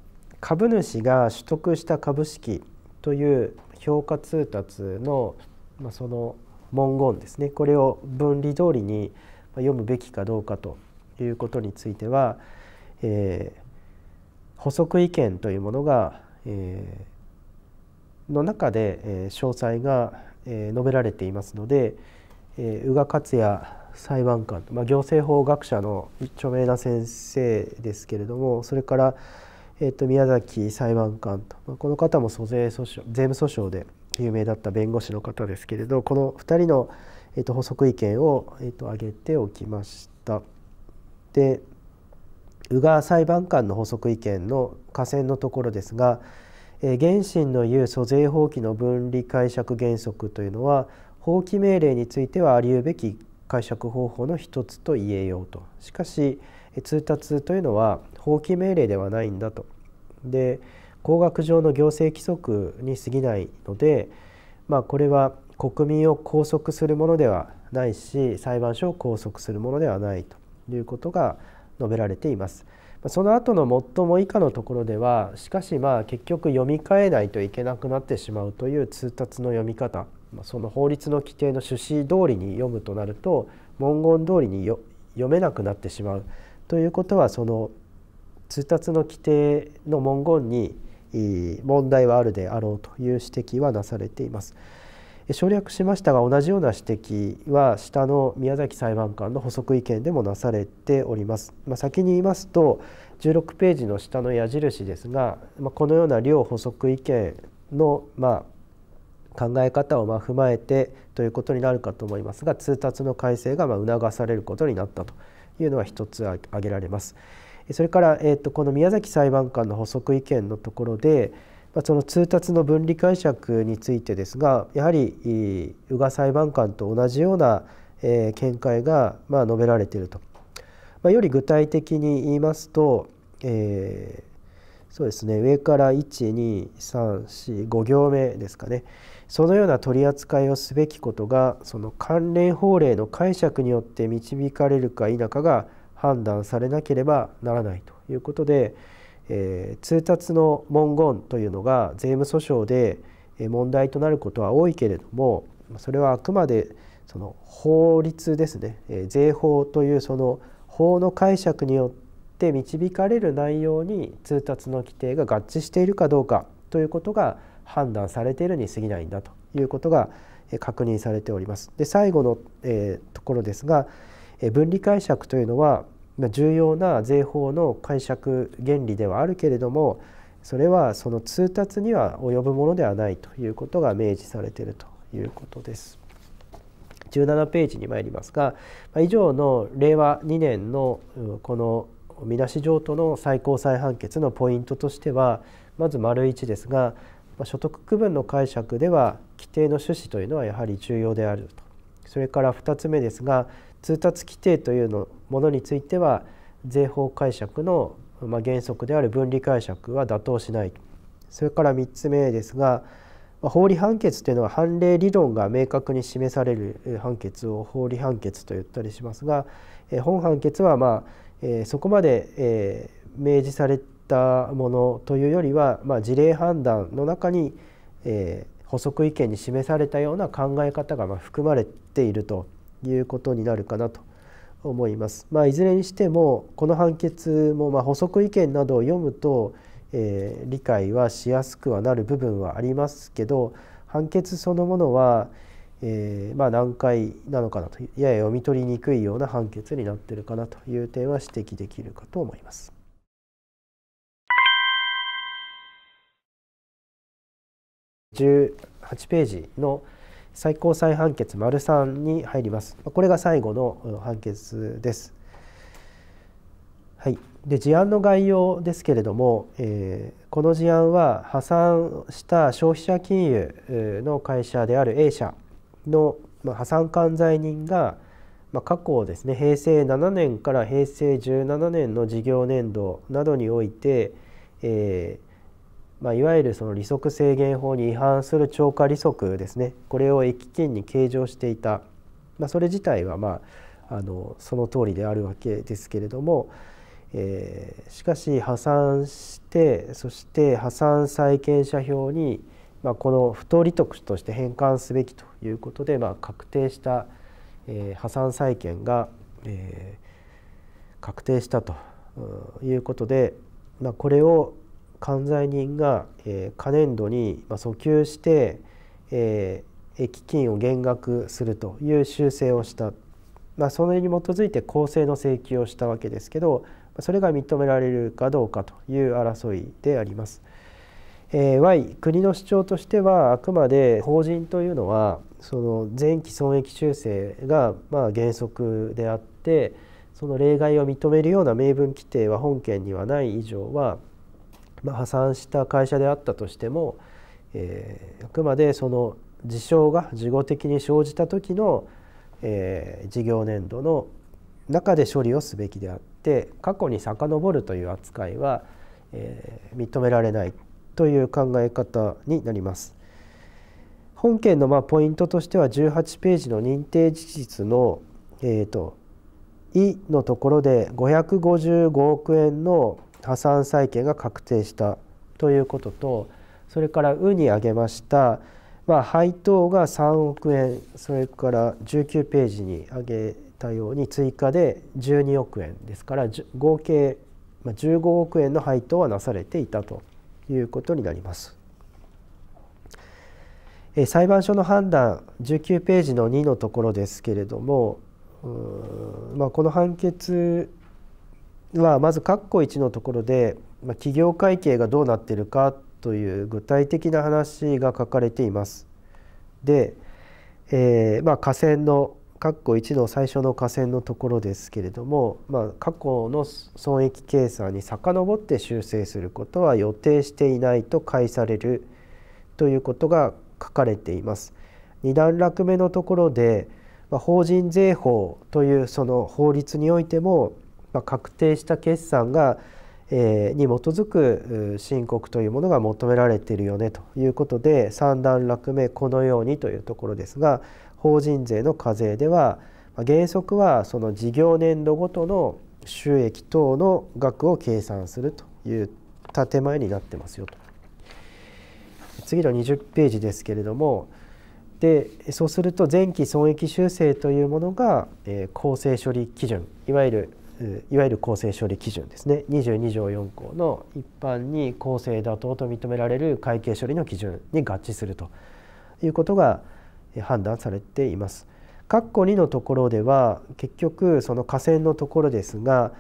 株主が取得した株式という評価通達の、まあ、その文言ですね。これを分離通りに読むべきかどうかということについては、えー、補足意見というものが、えー、の中で、え、詳細が、え、述べられていますので、えー、宇賀克也裁判官、まあ、行政法学者の著名な先生ですけれどもそれからえー、と宮崎裁判官と、まあ、この方も租税訴訟税務訴訟で有名だった弁護士の方ですけれどこの2人の、えー、と補足意見を、えー、と挙げておきました。で宇賀裁判官の補足意見の下線のところですが、えー、原審の言う租税法規の分離解釈原則というのは放棄命令についてはありうべき解釈方法の一つと言えようとしかし通達というのは放棄命令ではないんだと。で工学上の行政規則に過ぎないので、まあ、これは国民を拘束するものではないし裁判所を拘束するものではないということが述べられています。その後の最も以下のところではしかしまあ結局読み替えないといけなくなってしまうという通達の読み方。その法律の規定の趣旨通りに読むとなると文言通りに読めなくなってしまう。ということはその通達の規定の文言に問題はあるであろうという指摘はなされています。省略しましたが同じような指摘は下の宮崎裁判官の補足意見でもなされております。まあ、先に言いますと16ページの下の矢印ですが、まあ、このような両補足意見の、まあ、考え方をま踏まえてということになるかと思いますが通達の改正がま促されることになったというのは一つ挙げられます。それから、えー、とこの宮崎裁判官の補足意見のところで、ま、その通達の分離解釈についてですがやはり宇賀裁判官と同じような、え、見解が、ま、述べられていると。ま、より具体的に言いますと、えー、そうですね上から12345行目ですかねそのような取り扱いをすべきことがその関連法令の解釈によって導かれるか否かが判断されなければならないということで、えー、通達の文言というのが税務訴訟で問題となることは多いけれどもそれはあくまでその法律ですね。税法というその法の解釈によって導かれる内容に通達の規定が合致しているかどうかということが判断されているに過ぎないんだということが確認されております。で最後の、えー、ところですが分離解釈というのは重要な税法の解釈原理ではあるけれどもそれはその通達には及ぶものではないということが明示されているということです。17ページに参りますが以上の令和2年のこの見出し上との最高裁判決のポイントとしてはまず丸1ですが所得区分の解釈では規定の趣旨というのはやはり重要であると。それから2つ目ですが通達規定というのものについては税法解釈の原則である分離解釈は妥当しないそれから3つ目ですが法理判決というのは判例理論が明確に示される判決を法理判決と言ったりしますが本判決はまあそこまで明示されてたものというよりは、まあ、事例判断の中にえ補足意見に示されたような考え方がま含まれているということになるかなと思います。まあ、いずれにしてもこの判決もま補足意見などを読むと、えー、理解はしやすくはなる部分はありますけど判決そのものは、えー、まあ難解なのかなとやや読み取りにくいような判決になっているかなという点は指摘できるかと思います。18ページの最高裁判決丸3に入ります。これが最後の判決です。はい、で事案の概要ですけれども、えー、この事案は破産した消費者金融の会社である A 社の、まあ、破産管財人が、まあ、過去ですね平成7年から平成17年の事業年度などにおいて、えまあ、いわゆるその利息制限法に違反する超過利息ですね。これを益金に計上していた、まあ、それ自体はまああのその通りであるわけですけれども、えー、しかし破産してそして破産債権者表に、まあ、この不当利得として返還すべきということで、まあ、確定した、えー、破産債権が、えー、確定したということで、まあ、これを管財人が、えー、可年度に、まあ、訴求して、えー、益金を減額するという修正をした、まあ、それに基づいて公正の請求をしたわけですけどそれが認められるかどうかという争いであります。えー、Y 国の主張としてはあくまで法人というのはその前期損益修正がまあ原則であってその例外を認めるような明文規定は本件にはない以上はまあ、破産した会社であったとしても、えー、あくまでその事象が事後的に生じた時の、えー、事業年度の中で処理をすべきであって過去に遡るという扱いは、えー、認められないという考え方になります。本件のまあポイントとしては18ページの認定事実の、えーと、いのところで555億円の破産債権が確定したということとそれから「う」に挙げました、まあ、配当が3億円それから19ページに挙げたように追加で12億円ですから合計15億円の配当はなされていたということになります。裁判所の判断19ページの2のところですけれどもまあ、この判決はまず括弧1のところで、まあ、企業会計がどうなっているかという具体的な話が書かれています。で、えー、まあ、河川の括弧1の最初の河川のところですけれども、まあ、過去の損益計算に遡って修正することは予定していないと解されるということが書かれています。2段落目のところでまあ、法人税法というその法律においても、まあ、確定した決算が、えー、に基づく申告というものが求められているよねということで3段落目このようにというところですが法人税の課税では原則はその事業年度ごとの収益等の額を計算するという建前になってますよと。次の20ページですけれどもでそうすると前期損益修正というものが、えー、公正処理基準いわゆるいわゆる公正処理基準ですね22条4項の一般に公正妥当と認められる会計処理の基準に合致するということが判断されています。括弧2のところでは結局その河川のところですが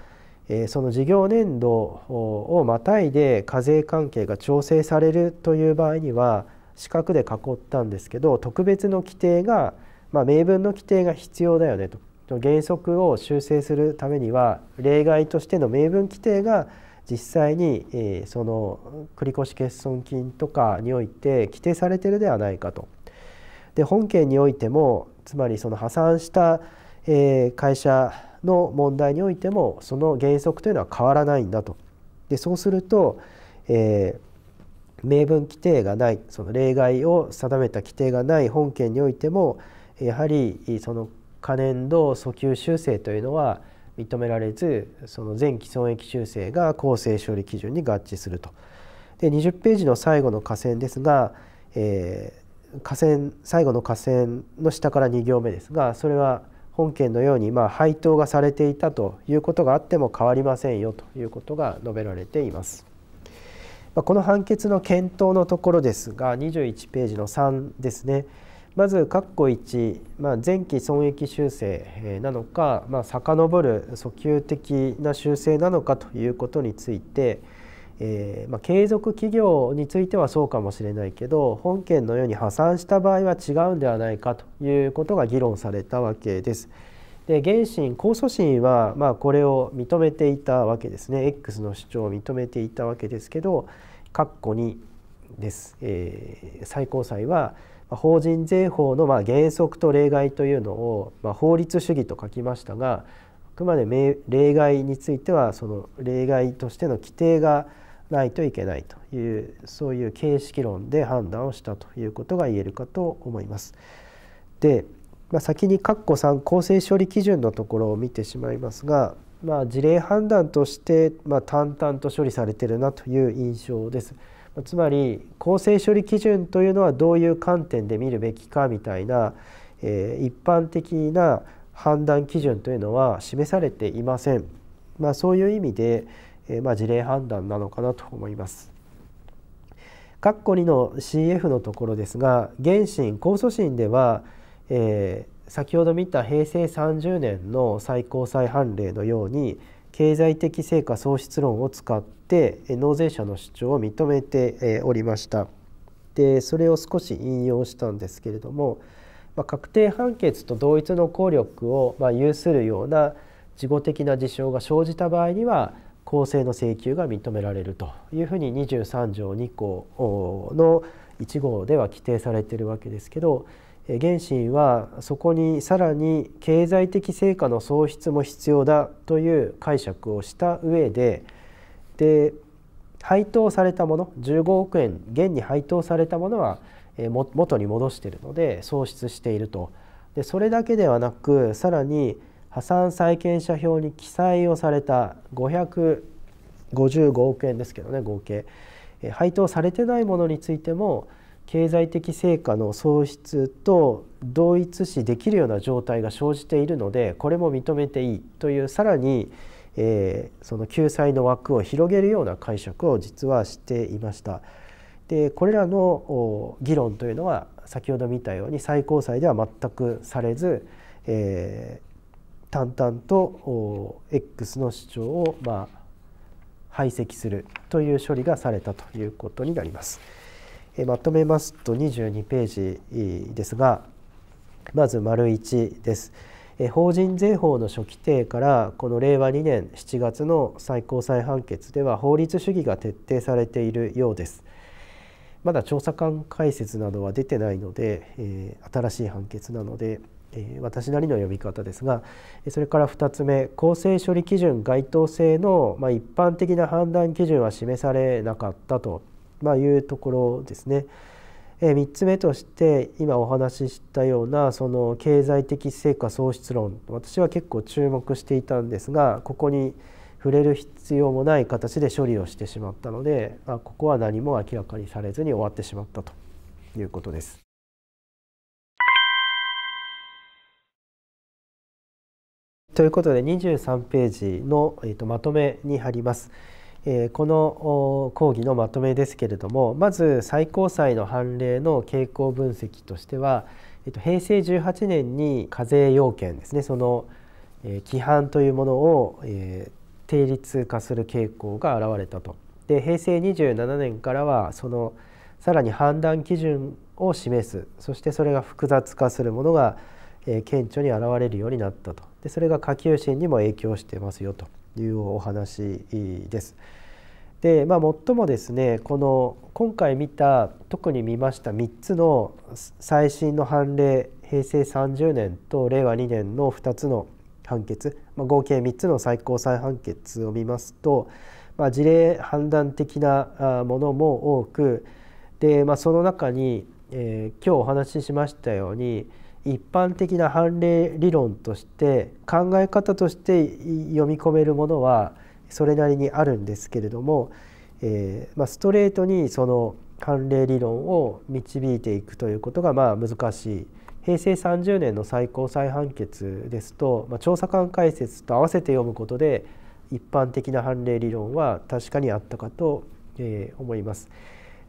その事業年度をまたいで課税関係が調整されるという場合には四角で囲ったんですけど特別の規定が、まあ、明文の規定が必要だよねと原則を修正するためには例外としての明文規定が実際に、え、その繰越欠損金とかにおいて規定されているではないかと。で本件においてもつまりその破産した、え、会社の問題においてもその原則というのは変わらないんだと。でそうすると、えー、明文規定がないその例外を定めた規定がない本件においてもやはりその可年度訴求修正というのは認められずその前期損益修正が公正処理基準に合致すると。で20ページの最後の下線ですが、えー、下線最後の下線の下から2行目ですがそれは本件のようにまあ配当がされていたということがあっても変わりませんよということが述べられています。この判決の検討のところですが21ページの3ですねまず括弧1、まあ、前期損益修正なのか、まあ、遡る訴求的な修正なのかということについて、えーまあ、継続企業についてはそうかもしれないけど本件のように破産した場合は違うんではないかということが議論されたわけです。で原審控訴審はまあこれを認めていたわけですね X の主張を認めていたわけですけど括弧2です、えー、最高裁は法人税法のま原則と例外というのをま法律主義と書きましたがあくまで例外についてはその例外としての規定がないといけないというそういう形式論で判断をしたということが言えるかと思います。でまあ、先に括弧3公正処理基準のところを見てしまいますが、まあ、事例判断として、ま、淡々と処理されてるなという印象です。つまり公正処理基準というのはどういう観点で見るべきかみたいな、えー、一般的な判断基準というのは示されていません。まあ、そういう意味で、えー、まあ、事例判断なのかなと思います。括弧2の CF のところですが原審控訴審ではえー、先ほど見た平成30年の最高裁判例のように経済的成果喪失論を使って納税者の主張を認めておりました。でそれを少し引用したんですけれども、まあ、確定判決と同一の効力をま有するような事後的な事象が生じた場合には公正の請求が認められるというふうに23条2項の1号では規定されているわけですけど原神はそこにさらに経済的成果の創出も必要だという解釈をした上でで配当されたもの15億円現に配当されたものは元に戻しているので創出していると。でそれだけではなくさらに破産債権者表に記載をされた555億円ですけどね合計。配当されてないものについても経済的成果の創出と同一視できるような状態が生じているのでこれも認めていいというさらに、えー、その救済の枠を広げるような解釈を実はしていました。でこれらの議論というのは先ほど見たように最高裁では全くされず、えー、淡々と X の主張をまあ排斥するという処理がされたということになります。えまとめますと22ページですがまず丸1です。法人税法の初規定からこの令和2年7月の最高裁判決では法律主義が徹底されているようです。まだ調査官解説などは出てないので、えー、新しい判決なので、えー、私なりの読み方ですがそれから2つ目公正処理基準該当性の、まあ、一般的な判断基準は示されなかったと、まあ、いうところですね。えー、3つ目として今お話ししたようなその経済的成果創出論私は結構注目していたんですがここに触れる必要もない形で処理をしてしまったので、まあ、ここは何も明らかにされずに終わってしまったということです。ということで23ページの、えー、とまとめに貼ります。この講義のまとめですけれどもまず最高裁の判例の傾向分析としては、平成18年に課税要件ですねその、規範というものを、定律化する傾向が現れたと。で平成27年からはそのさらに判断基準を示すそしてそれが複雑化するものが、顕著に現れるようになったとでそれが下級審にも影響してますよというお話です。でまあ、最もですねこの今回見た特に見ました3つの最新の判例平成30年と令和2年の2つの判決、まあ、合計3つの最高裁判決を見ますと、まあ、事例判断的なものも多くで、まあ、その中に、えー、今日お話ししましたように一般的な判例理論として考え方として読み込めるものはそれなりにあるんですけれども、えーまあ、ストレートにその判例理論を導いていくということがまあ難しい平成30年の最高裁判決ですと、まあ、調査官解説と合わせて読むことで一般的な判例理論は確かにあったかと、え、思います。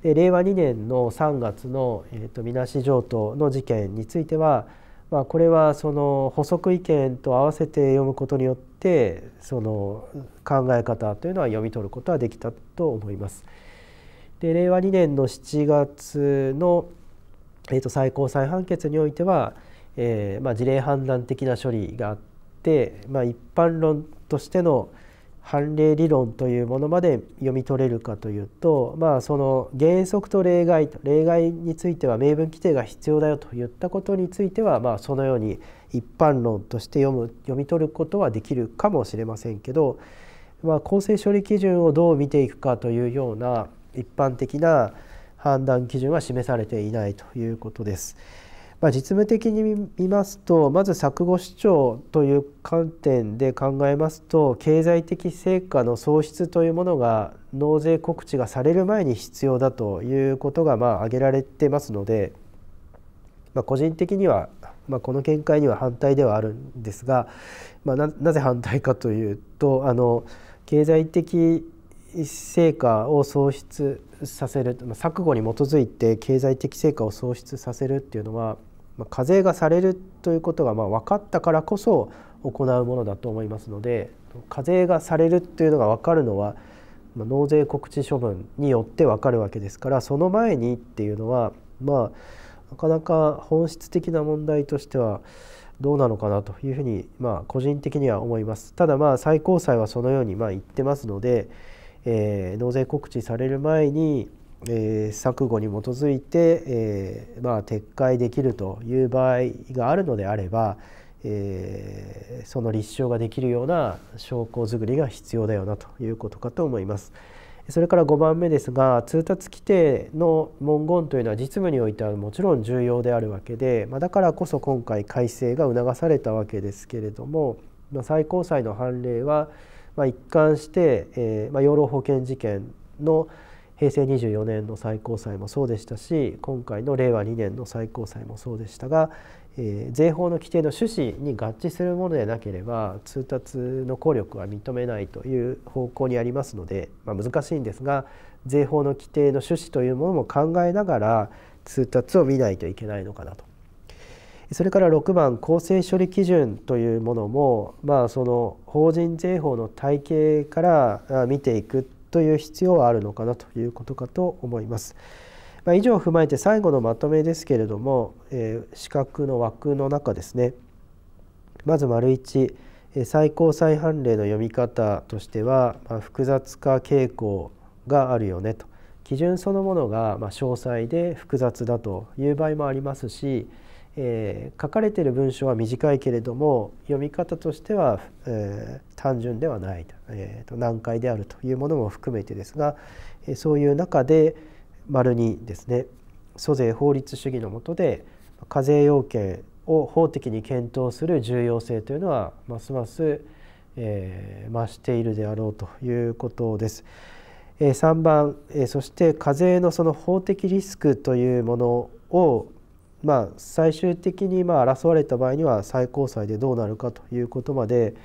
で令和2年の3月の、えーと、みなし譲渡の事件については、まあ、これはその補足意見と合わせて読むことによってその考え方というのは読み取ることはできたと思います。で令和2年の7月のえー、と最高裁判決においては、えーまあ、事例判断的な処理があって、まあ、一般論としての判例理論というものまで読み取れるかというと、まあ、その原則と例外と例外については明文規定が必要だよといったことについては、まあ、そのように一般論として読む読み取ることはできるかもしれませんけど、まあ、公正処理基準をどう見ていくかというような一般的な判断基準は示されていないということです。まあ、実務的に見ますとまず錯誤主張という観点で考えますと経済的成果の創出というものが納税告知がされる前に必要だということがまあ挙げられてますので、まあ、個人的には、まあ、この見解には反対ではあるんですが、まあ、なぜ反対かというとあの経済的成果を創出させる錯誤に基づいて経済的成果を創出させるっていうのはま課税がされるということがまあ分かったからこそ行うものだと思いますので課税がされるというのが分かるのはま納税告知処分によって分かるわけですからその前にっていうのはまあなかなか本質的な問題としてはどうなのかなというふうにまあ個人的には思います。ただまあ最高裁はそのようにま言ってますので、えー、納税告知される前にえー、錯誤に基づいて、えーまあ、撤回できるという場合があるのであれば、えー、その立証ができるような証拠作りが必要だよなということかと思います。それから5番目ですが通達規定の文言というのは実務においてはもちろん重要であるわけで、まあ、だからこそ今回改正が促されたわけですけれども、まあ、最高裁の判例はまあ一貫して、えーまあ、養老保険事件の平成24年の最高裁もそうでしたし今回の令和2年の最高裁もそうでしたが、えー、税法の規定の趣旨に合致するものでなければ通達の効力は認めないという方向にありますので、まあ、難しいんですが税法の規定の趣旨というものも考えながら通達を見ないといけないのかなと。それから6番公正処理基準というものも、まあ、その法人税法の体系から見ていくという必要はあるのかなということかと思います。まあ、以上を踏まえて最後のまとめですけれども、えー、四角の枠の中ですねまず丸1最高裁判例の読み方としては、まあ、複雑化傾向があるよねと基準そのものがまあ詳細で複雑だという場合もありますしえー、書かれている文章は短いけれども読み方としては、えー、単純ではないと,、えーと、難解であるというものも含めてですが、えー、そういう中で丸にですね租税法律主義の下で課税要件を法的に検討する重要性というのはますます、えー、増しているであろうということですえ。3番えそして課税のその法的リスクというものをまあ、最終的にまあ争われた場合には最高裁でどうなるかということまで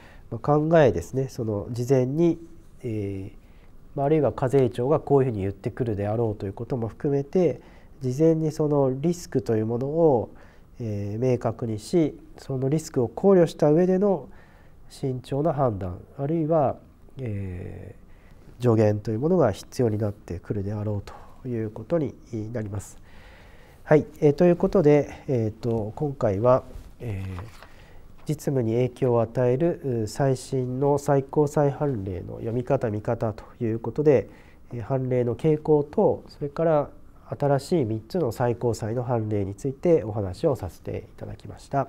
考えですねその事前に、えー、あるいは課税庁がこういうふうに言ってくるであろうということも含めて事前にそのリスクというものを、えー、明確にしそのリスクを考慮した上での慎重な判断あるいは、えー、助言というものが必要になってくるであろうということになります。はい、えー、ということで、えーと、今回は、えー、実務に影響を与える最新の最高裁判例の読み方見方ということで判例の傾向とそれから新しい3つの最高裁の判例についてお話をさせていただきました。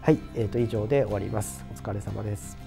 はい、えーと以上で終わります。お疲れ様です。